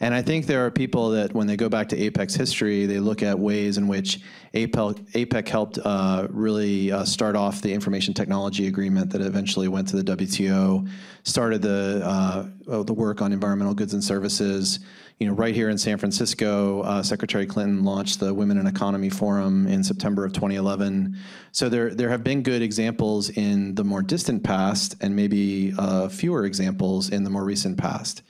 And I think there are people that, when they go back to APEC's history, they look at ways in which APEC, APEC helped uh, really uh, start off the information technology agreement that eventually went to the WTO, started the uh, the work on environmental goods and services. You know, right here in San Francisco, uh, Secretary Clinton launched the Women in Economy Forum in September of 2011. So there there have been good examples in the more distant past, and maybe uh, fewer examples in the more recent past.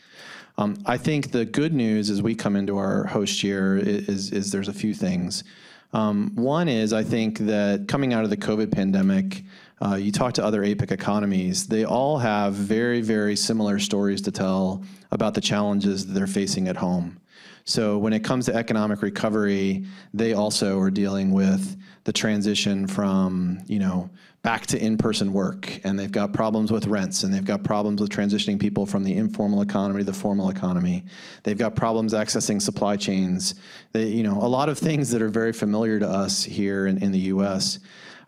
Um, I think the good news as we come into our host year is, is there's a few things. Um, one is I think that coming out of the COVID pandemic, uh, you talk to other APEC economies, they all have very, very similar stories to tell about the challenges that they're facing at home. So when it comes to economic recovery, they also are dealing with the transition from, you know, back to in-person work and they've got problems with rents and they've got problems with transitioning people from the informal economy to the formal economy. They've got problems accessing supply chains. They, you know a lot of things that are very familiar to us here in, in the us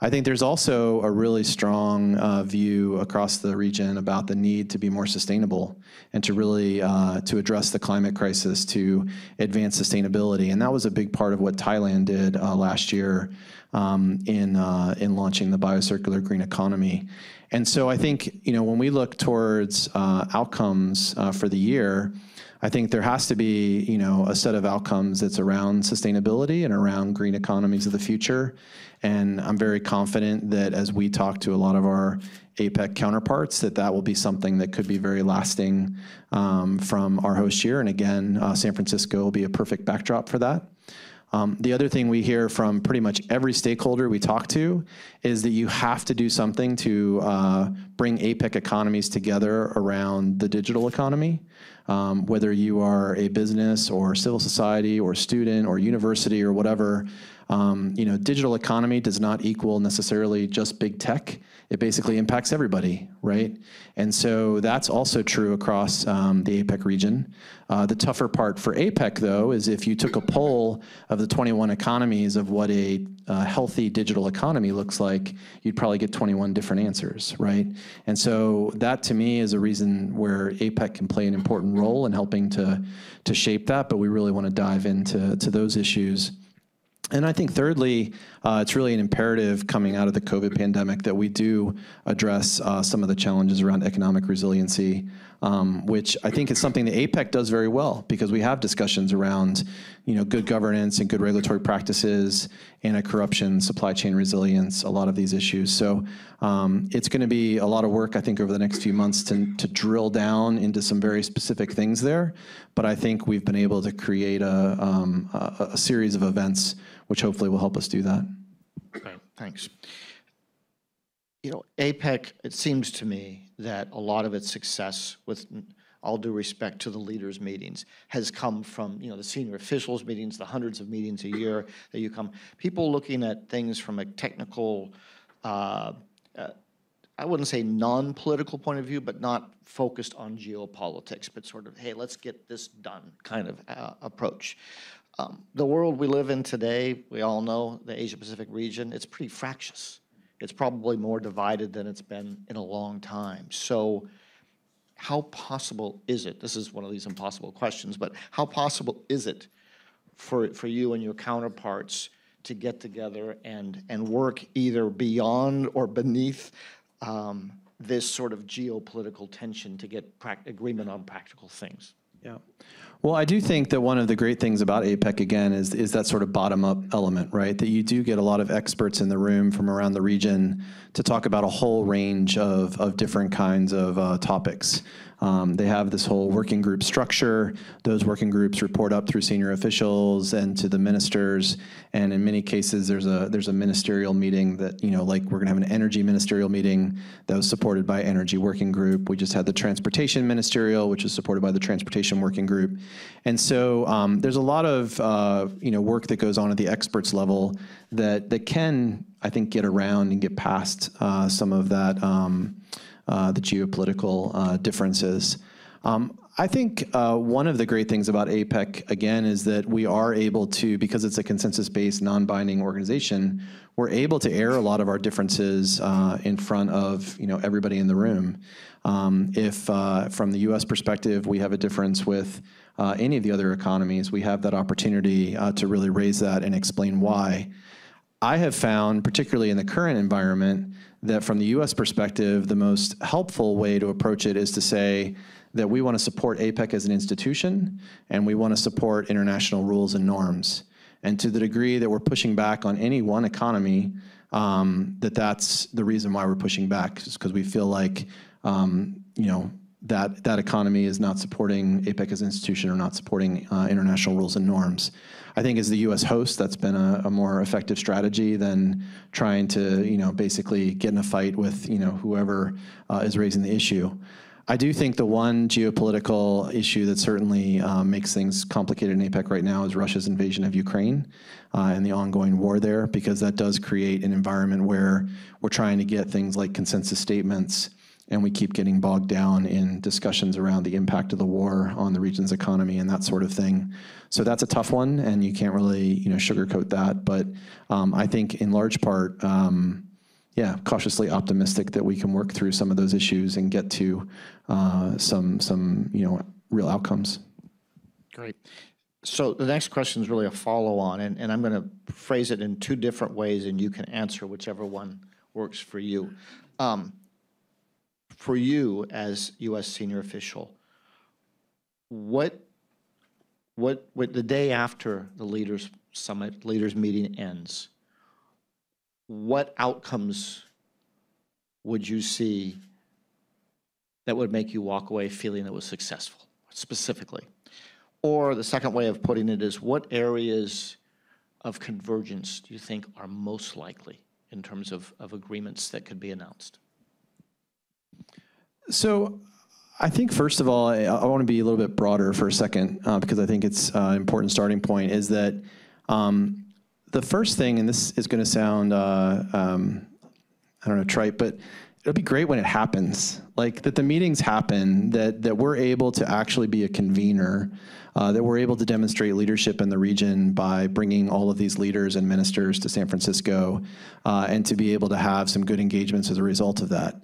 I think there's also a really strong uh, view across the region about the need to be more sustainable and to really uh, to address the climate crisis to advance sustainability. And that was a big part of what Thailand did uh, last year um, in, uh, in launching the biocircular green economy. And so I think, you know, when we look towards uh, outcomes uh, for the year, I think there has to be, you know, a set of outcomes that's around sustainability and around green economies of the future. And I'm very confident that as we talk to a lot of our APEC counterparts, that that will be something that could be very lasting um, from our host year. And again, uh, San Francisco will be a perfect backdrop for that. Um, the other thing we hear from pretty much every stakeholder we talk to is that you have to do something to uh, bring APEC economies together around the digital economy. Um, whether you are a business or civil society or student or university or whatever, um, you know, digital economy does not equal necessarily just big tech it basically impacts everybody, right? And so that's also true across um, the APEC region. Uh, the tougher part for APEC, though, is if you took a poll of the 21 economies of what a uh, healthy digital economy looks like, you'd probably get 21 different answers, right? And so that, to me, is a reason where APEC can play an important role in helping to, to shape that, but we really want to dive into to those issues. And I think thirdly, uh, it's really an imperative coming out of the COVID pandemic that we do address uh, some of the challenges around economic resiliency, um, which I think is something that APEC does very well because we have discussions around, you know, good governance and good regulatory practices, anti-corruption, supply chain resilience, a lot of these issues. So um, it's going to be a lot of work, I think, over the next few months to, to drill down into some very specific things there. But I think we've been able to create a, um, a, a series of events which hopefully will help us do that. Right, thanks. You know, APEC, it seems to me that a lot of its success, with all due respect to the leaders' meetings, has come from, you know, the senior officials' meetings, the hundreds of meetings a year that you come, people looking at things from a technical, uh, uh, I wouldn't say non-political point of view, but not focused on geopolitics, but sort of, hey, let's get this done kind of uh, approach. Um, the world we live in today, we all know the Asia Pacific region, it's pretty fractious. It's probably more divided than it's been in a long time. So how possible is it, this is one of these impossible questions, but how possible is it for, for you and your counterparts to get together and, and work either beyond or beneath um, this sort of geopolitical tension to get agreement on practical things? Yeah. Well, I do think that one of the great things about APEC again is is that sort of bottom up element, right? That you do get a lot of experts in the room from around the region to talk about a whole range of of different kinds of uh, topics. Um, they have this whole working group structure. Those working groups report up through senior officials and to the ministers. And in many cases, there's a there's a ministerial meeting that you know, like we're going to have an energy ministerial meeting that was supported by energy working group. We just had the transportation ministerial, which is supported by the transportation working group. And so um, there's a lot of uh, you know work that goes on at the experts level that that can I think get around and get past uh, some of that. Um, uh, the geopolitical uh, differences. Um, I think uh, one of the great things about APEC, again, is that we are able to, because it's a consensus-based, non-binding organization, we're able to air a lot of our differences uh, in front of you know everybody in the room. Um, if, from the U.S. perspective, we have a difference with uh, any of the other economies, we have that opportunity uh, to really raise that and explain why. I have found, particularly in the current environment, that from the US perspective, the most helpful way to approach it is to say that we want to support APEC as an institution and we want to support international rules and norms. And to the degree that we're pushing back on any one economy, um, that that's the reason why we're pushing back, is because we feel like, um, you know, that that economy is not supporting APEC as an institution or not supporting uh, international rules and norms. I think as the U.S. host, that's been a, a, more effective strategy than trying to, you know, basically get in a fight with, you know, whoever uh, is raising the issue. I do think the one geopolitical issue that certainly uh, makes things complicated in APEC right now is Russia's invasion of Ukraine uh, and the ongoing war there, because that does create an environment where we're trying to get things like consensus statements and we keep getting bogged down in discussions around the impact of the war on the region's economy and that sort of thing. So that's a tough one, and you can't really you know sugarcoat that. But um, I think in large part, um, yeah, cautiously optimistic that we can work through some of those issues and get to uh, some some you know real outcomes. Great. So the next question is really a follow-on, and, and I'm going to phrase it in two different ways, and you can answer whichever one works for you. Um, for you as U.S. senior official, what, what, what the day after the leaders summit, leaders meeting ends, what outcomes would you see that would make you walk away feeling it was successful, specifically? Or the second way of putting it is, what areas of convergence do you think are most likely in terms of, of agreements that could be announced? So I think first of all, I, I want to be a little bit broader for a second uh, because I think it's uh, important starting point is that um, the first thing, and this is going to sound, uh, um, I don't know, trite, but it'll be great when it happens. Like that the meetings happen, that, that we're able to actually be a convener, uh, that we're able to demonstrate leadership in the region by bringing all of these leaders and ministers to San Francisco, uh, and to be able to have some good engagements as a result of that.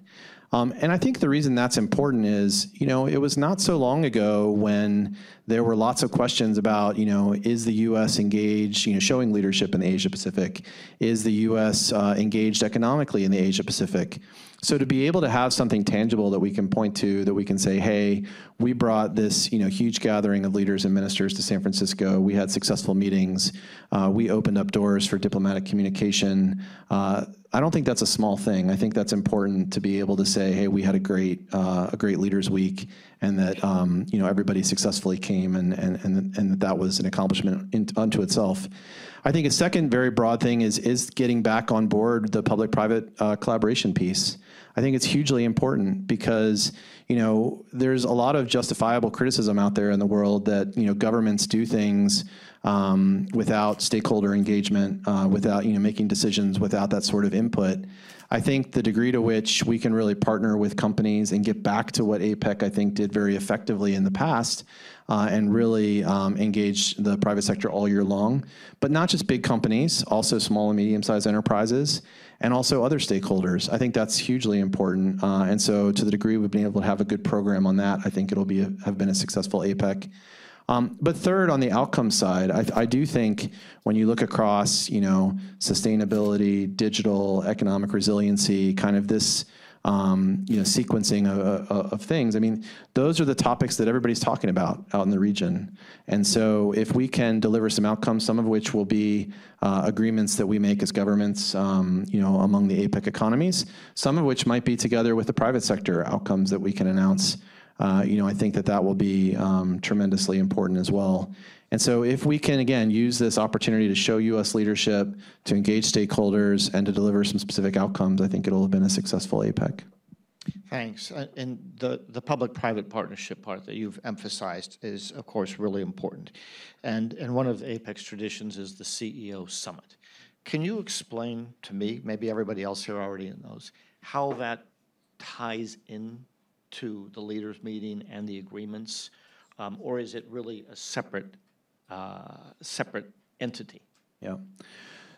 Um, and I think the reason that's important is, you know, it was not so long ago when there were lots of questions about, you know, is the U.S. engaged, you know, showing leadership in the Asia Pacific? Is the U.S. Uh, engaged economically in the Asia Pacific? So to be able to have something tangible that we can point to, that we can say, hey, we brought this you know huge gathering of leaders and ministers to San Francisco. We had successful meetings. Uh, we opened up doors for diplomatic communication. Uh, I don't think that's a small thing. I think that's important to be able to say, hey, we had a great uh, a great leaders week, and that um, you know everybody successfully came, and and and, and that that was an accomplishment in, unto itself. I think a second very broad thing is is getting back on board the public-private uh, collaboration piece. I think it's hugely important because you know there's a lot of justifiable criticism out there in the world that you know governments do things um, without stakeholder engagement, uh, without you know making decisions, without that sort of input. I think the degree to which we can really partner with companies and get back to what APEC I think did very effectively in the past uh, and really um, engage the private sector all year long, but not just big companies, also small and medium-sized enterprises, and also other stakeholders. I think that's hugely important. Uh, and so to the degree we've been able to have a good program on that, I think it'll be a, have been a successful APEC. Um, but third, on the outcome side, I, I, do think when you look across, you know, sustainability, digital, economic resiliency, kind of this, um, you know, sequencing of, of, things. I mean, those are the topics that everybody's talking about out in the region. And so, if we can deliver some outcomes, some of which will be uh, agreements that we make as governments, um, you know, among the APEC economies, some of which might be together with the private sector outcomes that we can announce uh, you know, I think that that will be um, tremendously important as well. And so if we can, again, use this opportunity to show U.S. leadership, to engage stakeholders, and to deliver some specific outcomes, I think it'll have been a successful APEC. Thanks. Uh, and the, the public-private partnership part that you've emphasized is, of course, really important. And, and one of APEC's traditions is the CEO Summit. Can you explain to me, maybe everybody else here already knows, how that ties into the leaders' meeting and the agreements? Um, Or is it really a separate, separate entity? Yeah.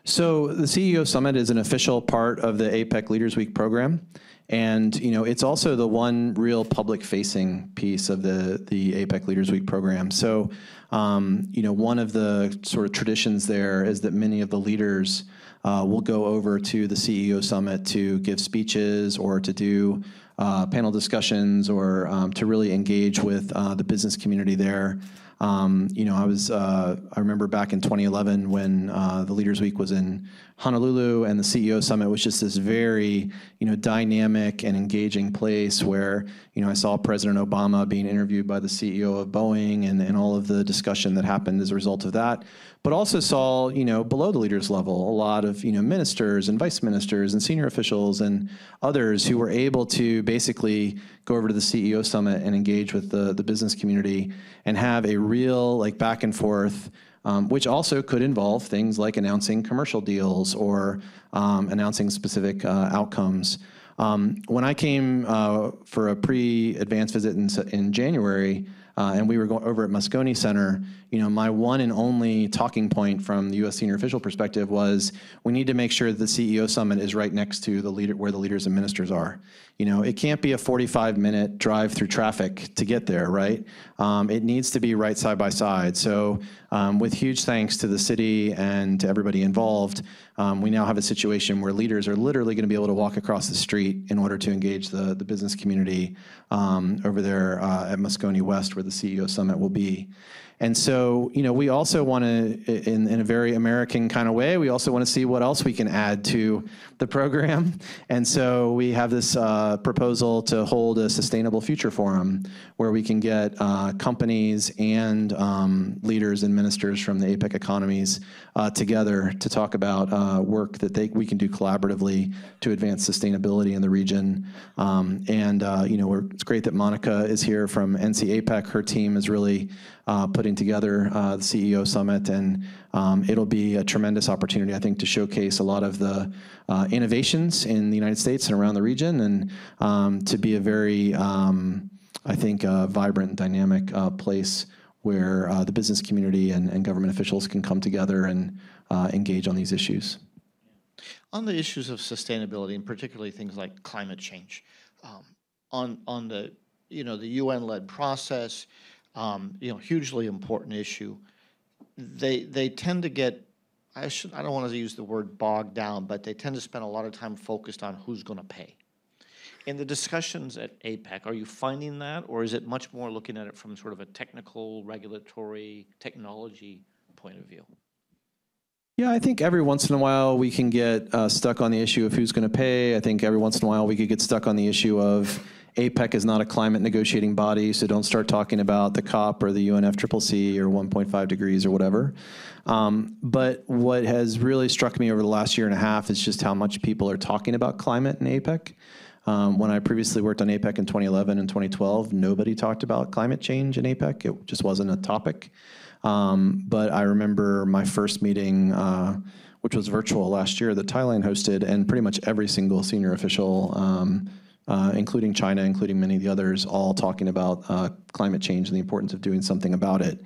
So the CEO Summit is an official part of the APEC Leaders Week program. And, you know, it's also the one real public-facing piece of the, the APEC Leaders Week program. So, um, you know, one of the sort of traditions there is that many of the leaders uh, will go over to the CEO Summit to give speeches or to do uh, panel discussions or um, to really engage with uh, the business community there. Um, you know, I was, uh, I remember back in 2011 when uh, the Leaders Week was in Honolulu and the CEO Summit was just this very, you know, dynamic and engaging place where, you know, I saw President Obama being interviewed by the CEO of Boeing and, and all of the discussion that happened as a result of that but also saw, you know, below the leaders level, a lot of, you know, ministers and vice ministers and senior officials and others who were able to basically go over to the CEO summit and engage with the, the business community and have a real like back and forth, um, which also could involve things like announcing commercial deals or um, announcing specific uh, outcomes. Um, when I came uh, for a pre-advanced visit in, in January, uh, and we were going over at Moscone Center, you know, my one and only talking point from the U.S. senior official perspective was we need to make sure the CEO summit is right next to the leader where the leaders and ministers are. You know, it can't be a 45-minute drive through traffic to get there, right? Um, it needs to be right side by side. So, um, with huge thanks to the city and to everybody involved, um, we now have a situation where leaders are literally going to be able to walk across the street in order to engage the, the business community um, over there uh, at Moscone West, where the CEO summit will be. And so, you know, we also want to, in, in a very American kind of way, we also want to see what else we can add to the program. And so we have this uh, proposal to hold a sustainable future forum where we can get uh, companies and um, leaders and ministers from the APEC economies uh, together to talk about uh, work that they, we can do collaboratively to advance sustainability in the region. Um, and, uh, you know, it's great that Monica is here from NC APEC. Her team is really uh, putting together uh, the CEO Summit, and um, it'll be a tremendous opportunity, I think, to showcase a lot of the uh, innovations in the United States and around the region, and um, to be a very, um, I think, uh, vibrant dynamic uh, place where the business community and, and, government officials can come together and engage on these issues. On the issues of sustainability, and particularly things like climate change, um, on on the you know the UN-led process, um, you know, hugely important issue. They they tend to get, I should I don't want to use the word bogged down, but they tend to spend a lot of time focused on who's going to pay. In the discussions at APEC, are you finding that, or is it much more looking at it from sort of a technical, regulatory, technology point of view? Yeah, I think every once in a while we can get uh, stuck on the issue of who's going to pay. I think every once in a while we could get stuck on the issue of APEC is not a climate negotiating body, so don't start talking about the COP or the UNFCCC or 1.5 degrees or whatever. Um, but what has really struck me over the last year and a half is just how much people are talking about climate in APEC. Um, when I previously worked on APEC in 2011 and 2012, nobody talked about climate change in APEC. It just wasn't a topic. Um, but I remember my first meeting, uh, which was virtual last year, that Thailand hosted, and pretty much every single senior official um, uh, including China, including many of the others, all talking about uh, climate change and the importance of doing something about it.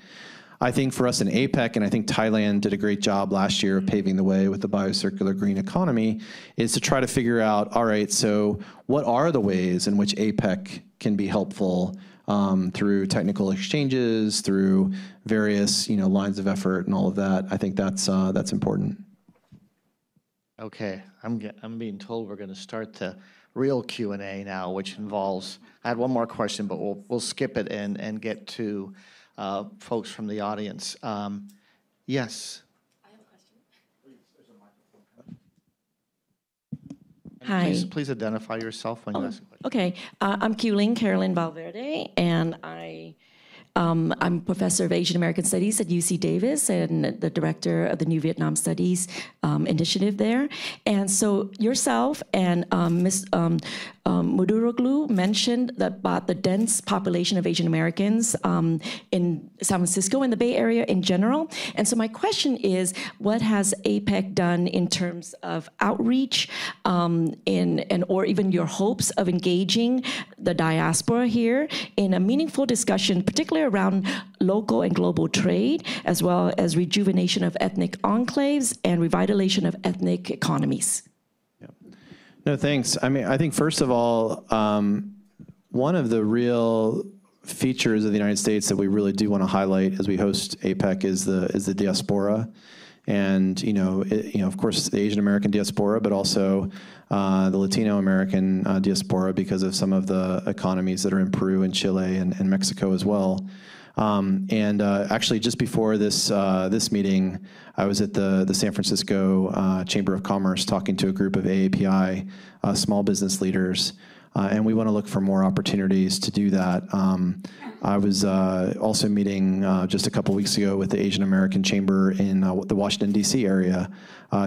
I think for us in APEC, and I think Thailand did a great job last year of paving the way with the biocircular green economy, is to try to figure out, all right, so what are the ways in which APEC can be helpful um, through technical exchanges, through various you know lines of effort and all of that. I think that's uh, that's important. Okay, I'm I'm being told we're going to start to real Q&A now, which involves, I had one more question, but we'll, we'll skip it and, and get to uh, folks from the audience. Um, yes. I have a question. Hi. Please, please identify yourself when you oh, ask a question. Okay, uh, I'm Kieu-Linh, Carolyn Valverde, and I Um, I'm professor of Asian American Studies at UC Davis and the director of the New Vietnam Studies um, initiative there. And so yourself and um, Ms. Um, Muduroglu mentioned that about the dense population of Asian Americans um, in San Francisco and the Bay Area in general. And so my question is, what has APEC done in terms of outreach um, in, and or even your hopes of engaging the diaspora here in a meaningful discussion, particularly around local and global trade, as well as rejuvenation of ethnic enclaves and revitalization of ethnic economies? No, thanks. I mean, I think first of all, um, one of the real features of the United States that we really do want to highlight as we host APEC is the is the diaspora, and you know, it, you know, of course, the Asian American diaspora, but also uh, the Latino American uh, diaspora because of some of the economies that are in Peru and Chile and, and Mexico as well. Um, and uh, actually, just before this uh, this meeting, I was at the the San Francisco uh, Chamber of Commerce talking to a group of AAPI uh, small business leaders, uh, and we want to look for more opportunities to do that. Um, I was uh, also meeting just a couple weeks ago with the Asian American Chamber in the Washington D.C. area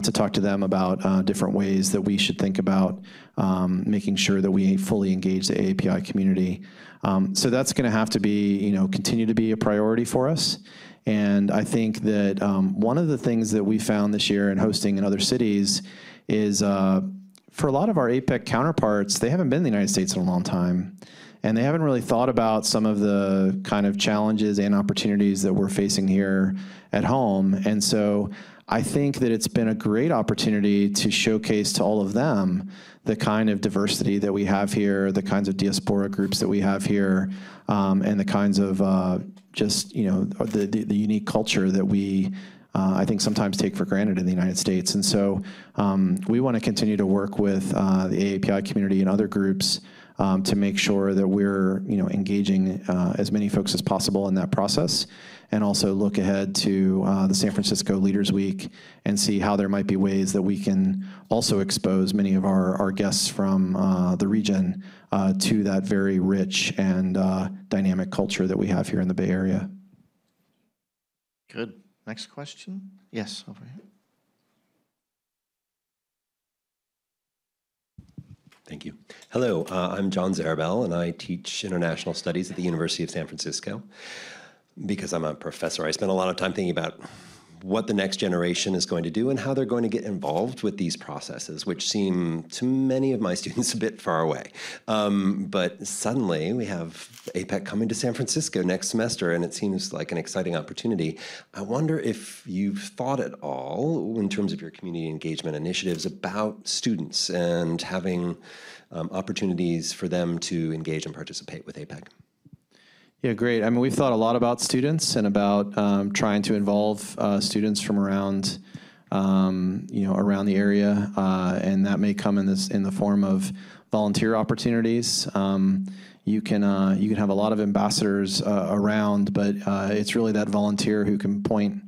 to talk to them about different ways that we should think about um, making sure that we fully engage the AAPI community. Um, so that's going to have to be, you know, continue to be a priority for us. And I think that um, one of the things that we found this year in hosting in other cities is uh, for a lot of our APEC counterparts, they haven't been in the United States in a long time. And they haven't really thought about some of the kind of challenges and opportunities that we're facing here at home. And so I think that it's been a great opportunity to showcase to all of them the kind of diversity that we have here, the kinds of diaspora groups that we have here, um, and the kinds of uh, just you know the, the, the unique culture that we. Uh, I think sometimes take for granted in the United States. And so um, we want to continue to work with uh, the AAPI community and other groups um, to make sure that we're you know, engaging uh, as many folks as possible in that process and also look ahead to uh, the San Francisco Leaders Week and see how there might be ways that we can also expose many of our, our guests from uh, the region uh, to that very rich and uh, dynamic culture that we have here in the Bay Area. Good. Next question? Yes, over here. Thank you. Hello, uh, I'm John Zarobell, and I teach international studies at the University of San Francisco because I'm a professor, I spend a lot of time thinking about what the next generation is going to do and how they're going to get involved with these processes, which seem to many of my students a bit far away. Um, but suddenly we have APEC coming to San Francisco next semester, and it seems like an exciting opportunity. I wonder if you've thought at all, in terms of your community engagement initiatives, about students and having um, opportunities for them to engage and participate with APEC. Yeah, great. I mean, we've thought a lot about students and about um, trying to involve uh, students from around, um, you know, around the area, uh, and that may come in this in the form of volunteer opportunities. Um, you can uh, you can have a lot of ambassadors uh, around, but uh, it's really that volunteer who can point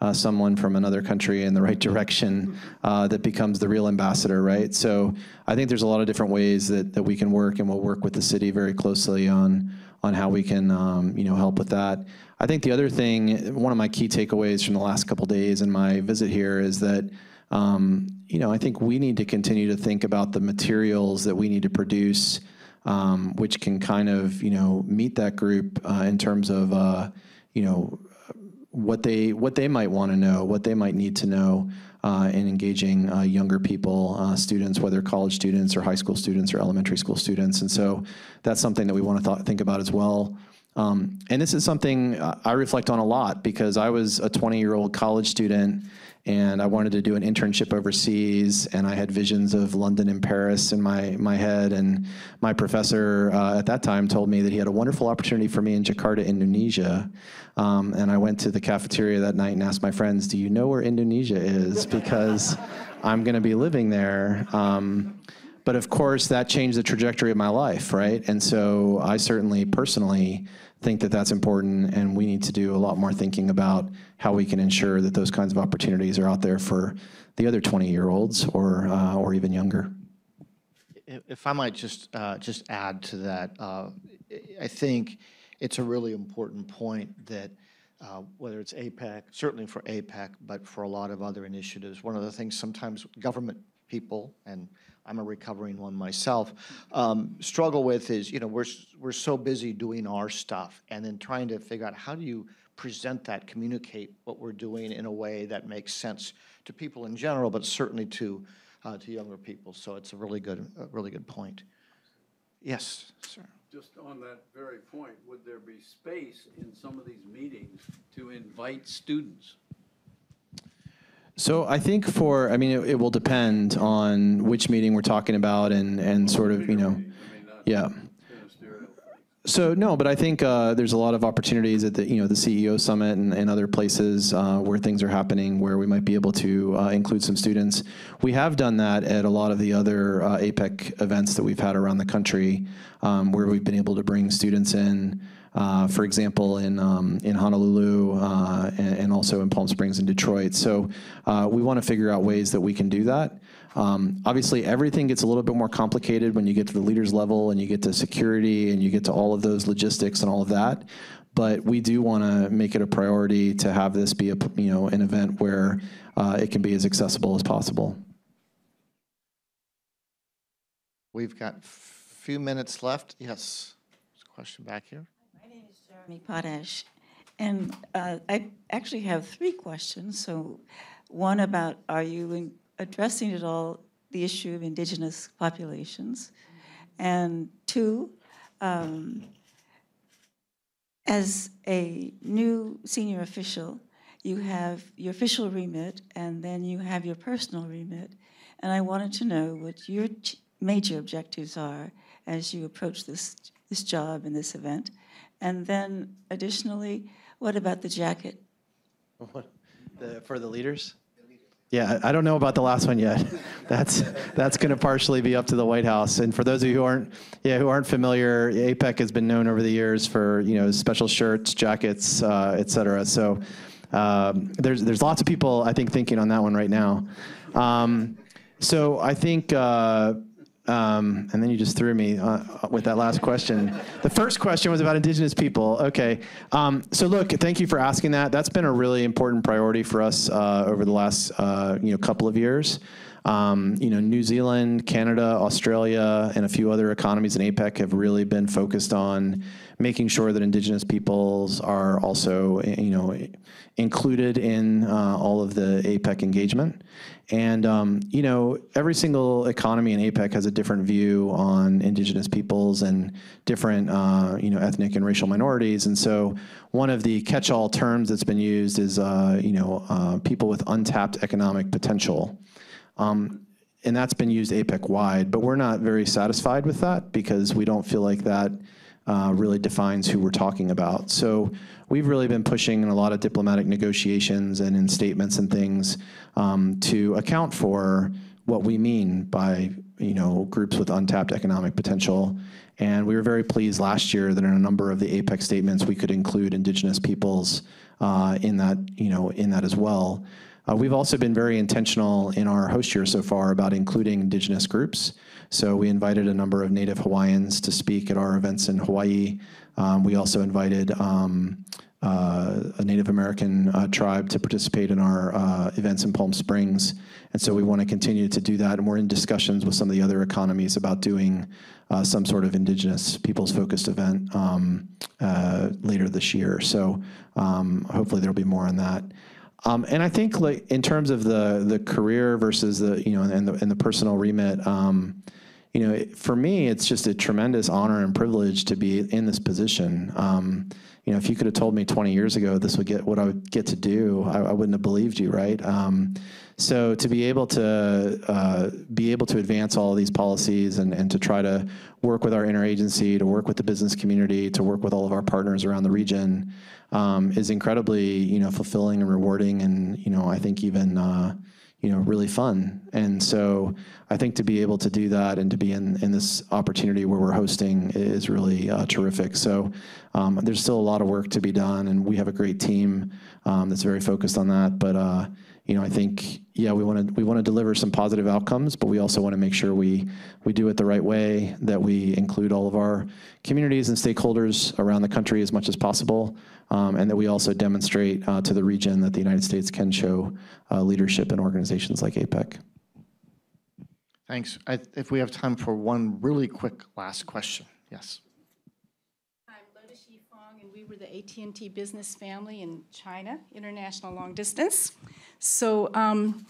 uh, someone from another country in the right direction uh, that becomes the real ambassador, right? So I think there's a lot of different ways that, that we can work, and we'll work with the city very closely on on how we can um, you know help with that. I think the other thing, one of my key takeaways from the last couple days in my visit here is that um, you know I think we need to continue to think about the materials that we need to produce, um, which can kind of you know meet that group uh, in terms of uh, you know what they what they might want to know, what they might need to know uh, in engaging uh, younger people, uh, students, whether college students or high school students or elementary school students. And so that's something that we want to th think about as well. Um, and this is something I reflect on a lot because I was a 20 year old college student and I wanted to do an internship overseas, and I had visions of London and Paris in my, my head. And my professor uh, at that time told me that he had a wonderful opportunity for me in Jakarta, Indonesia. Um, and I went to the cafeteria that night and asked my friends, Do you know where Indonesia is? Because I'm going to be living there. Um, but of course, that changed the trajectory of my life, right? And so I certainly personally think that that's important, and we need to do a lot more thinking about how we can ensure that those kinds of opportunities are out there for the other 20 year olds or, uh, or even younger. If I might just, uh, just add to that, uh, I think it's a really important point that uh, whether it's APEC, certainly for APEC, but for a lot of other initiatives, one of the things sometimes government people, and I'm a recovering one myself, um, struggle with is, you know, we're, we're so busy doing our stuff and then trying to figure out how do you present that, communicate what we're doing in a way that makes sense to people in general, but certainly to, uh, to younger people. So it's a really good, a really good point. Yes, sir. Just on that very point, would there be space in some of these meetings to invite students? So I think for, I mean, it, it will depend on which meeting we're talking about and, and sort of, you know, yeah. So no, but I think uh, there's a lot of opportunities at the you know the CEO summit and, and other places uh, where things are happening where we might be able to uh, include some students. We have done that at a lot of the other uh, APEC events that we've had around the country, um, where we've been able to bring students in. Uh, for example, in um, in Honolulu uh, and, and also in Palm Springs and Detroit. So uh, we want to figure out ways that we can do that. Um, obviously, everything gets a little bit more complicated when you get to the leaders level and you get to security and you get to all of those logistics and all of that. But we do want to make it a priority to have this be a you know an event where uh, it can be as accessible as possible. We've got a few minutes left. Yes, there's a question back here. Jeremy Potash. And uh, I actually have three questions. So one about, are you in- addressing at all the issue of indigenous populations? And two, um, as a new senior official, you have your official remit, and then you have your personal remit. And I wanted to know what your major objectives are as you approach this, this job and this event. And then additionally, what about the jacket? The, for the leaders? Yeah, I I don't know about the last one yet. That's that's going to partially be up to the White House. And for those of you who aren't, yeah, who aren't familiar, APEC has been known over the years for you know special shirts, jackets, uh, et cetera. So um, there's there's lots of people I think thinking on that one right now. Um, so I think. Uh, um, and then you just threw me uh, with that last question. The first question was about Indigenous people. Okay. Um, so look, thank you for asking that. That's been a really important priority for us uh, over the last uh, you know couple of years. Um, you know, New Zealand, Canada, Australia, and a few other economies in APEC have really been focused on making sure that Indigenous peoples are also, you know, included in uh, all of the APEC engagement. And, um, you know, every single economy in APEC has a different view on Indigenous peoples and different, uh, you know, ethnic and racial minorities. And so one of the catch-all terms that's been used is, uh, you know, uh, people with untapped economic potential. Um, and that's been used APEC wide, but we're not very satisfied with that because we don't feel like that uh, really defines who we're talking about. So we've really been pushing in a lot of diplomatic negotiations and in statements and things um, to account for what we mean by you know groups with untapped economic potential. And we were very pleased last year that in a number of the APEC statements we could include Indigenous peoples uh, in that you know in that as well. Uh, we've also been very intentional in our host year so far about including Indigenous groups. So we invited a number of Native Hawaiians to speak at our events in Hawaii. Um, we also invited um, uh, a Native American uh, tribe to participate in our uh, events in Palm Springs. And so we want to continue to do that. And we're in discussions with some of the other economies about doing uh, some sort of Indigenous peoples focused event um, uh, later this year. So um, hopefully there'll be more on that. Um, and I think like in terms of the the career versus the you know and the and the personal remit, um, you know, for me it's just a tremendous honor and privilege to be in this position. Um, you know, if you could have told me 20 years ago this would get what I would get to do, I, I wouldn't have believed you, right? Um, so to be able to uh, be able to advance all of these policies and, and to try to work with our interagency, to work with the business community, to work with all of our partners around the region um, is incredibly you know fulfilling and rewarding, and you know I think even uh, you know really fun. And so I think to be able to do that and to be in in this opportunity where we're hosting is really uh, terrific. So um, there's still a lot of work to be done, and we have a great team um, that's very focused on that. But uh, you know, I think, yeah, we want to we want to deliver some positive outcomes, but we also want to make sure we we do it the right way, that we include all of our communities and stakeholders around the country as much as possible, um, and that we also demonstrate uh, to the region that the United States can show uh, leadership in organizations like APEC. Thanks. I, if we have time for one really quick last question, yes. I'm Lotus Fong, and we were AT&T business family in China, international long distance. So um,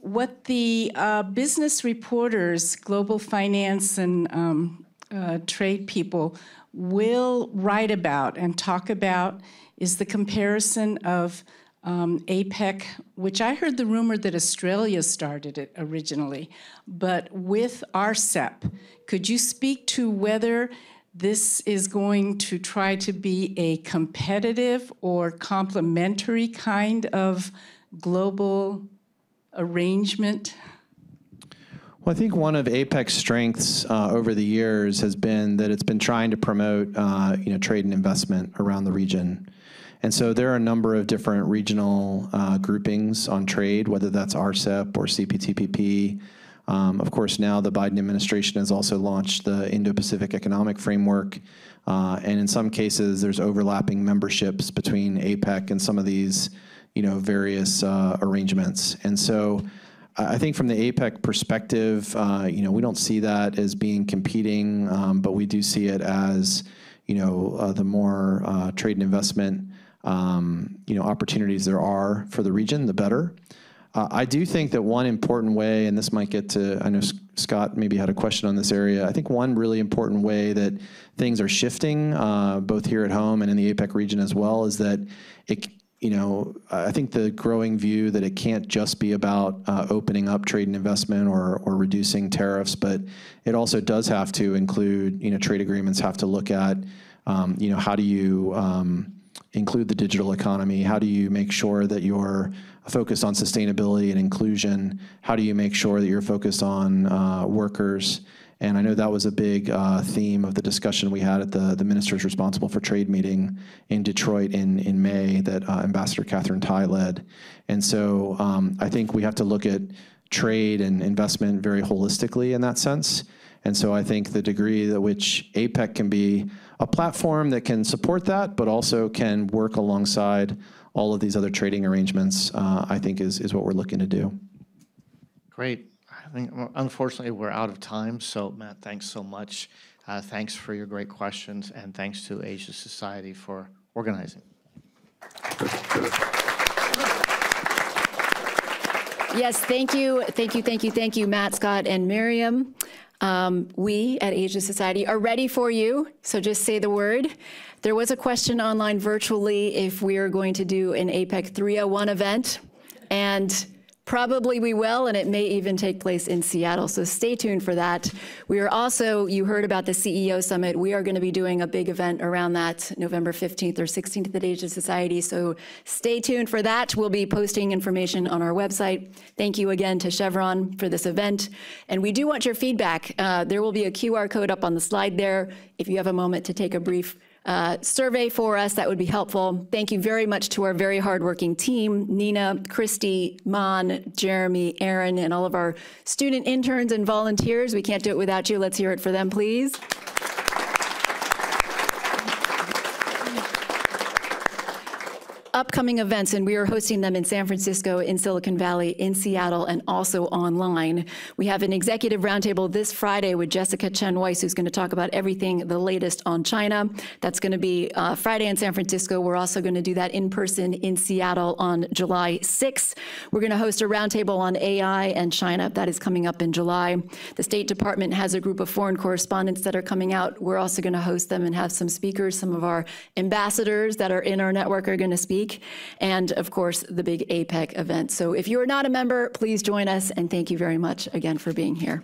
what the uh, business reporters, global finance and um, uh, trade people will write about and talk about is the comparison of um, APEC, which I heard the rumor that Australia started it originally, but with RCEP. Could you speak to whether this is going to try to be a competitive or complementary kind of global arrangement? Well, I think one of APEC's strengths uh, over the years has been that it's been trying to promote, uh, you know, trade and investment around the region. And so there are a number of different regional uh, groupings on trade, whether that's RCEP or CPTPP. Um, of course, now the Biden administration has also launched the Indo-Pacific Economic Framework, uh, and in some cases, there's overlapping memberships between APEC and some of these you know, various uh, arrangements. And so I think from the APEC perspective, uh, you know, we don't see that as being competing, um, but we do see it as, you know, uh, the more uh, trade and investment, um, you know, opportunities there are for the region, the better. Uh, I do think that one important way, and this might get to, I know Scot maybe had a question on this area. I think one really important way that things are shifting, uh, both here at home and in the APEC region as well, is that it, you know, I think the growing view that it can't just be about uh, opening up trade and investment or, or reducing tariffs, but it also does have to include, you know, trade agreements have to look at, um, you know, how do you um, include the digital economy? How do you make sure that you're focused on sustainability and inclusion? How do you make sure that you're focused on uh, workers? And I know that was a big uh, theme of the discussion we had at the, the ministers responsible for trade meeting in Detroit in, in May that uh, Ambassador Katherine Tai led. And so um, I think we have to look at trade and investment very holistically in that sense. And so I think the degree to which APEC can be a platform that can support that, but also can work alongside all of these other trading arrangements, uh, I think is, is what we're looking to do. Great. I think unfortunately we're out of time. So Matt, thanks so much. Uh, thanks for your great questions, and thanks to Asia Society for organizing. Yes, thank you, thank you, thank you, thank you, Matt, Scot, and Miriam. Um, we at Asia Society are ready for you, so just say the word. There was a question online virtually if we are going to do an APEC 301 event, and Probably we will, and it may even take place in Seattle. So stay tuned for that. We are also, you heard about the CEO Summit. We are going to be doing a big event around that November 15th or 16th at the Asia Society. So stay tuned for that. We'll be posting information on our website. Thank you again to Chevron for this event. And we do want your feedback. Uh, there will be a QR code up on the slide there. If you have a moment to take a brief uh, survey for us, that would be helpful. Thank you very much to our very hardworking team, Nina, Christy, Mon, Jeremy, Aaron, and all of our student interns and volunteers. We can't do it without you. Let's hear it for them, please. Upcoming events, and we are hosting them in San Francisco, in Silicon Valley, in Seattle, and also online. We have an executive roundtable this Friday with Jessica Chen Weiss, who's going to talk about everything the latest on China. That's going to be uh, Friday in San Francisco. We're also going to do that in person in Seattle on July 6th. We're going to host a roundtable on AI and China. That is coming up in July. The State Department has a group of foreign correspondents that are coming out. We're also going to host them and have some speakers. Some of our ambassadors that are in our network are going to speak week, and of course, the big APEC event. So if you are not a member, please join us, and thank you very much again for being here.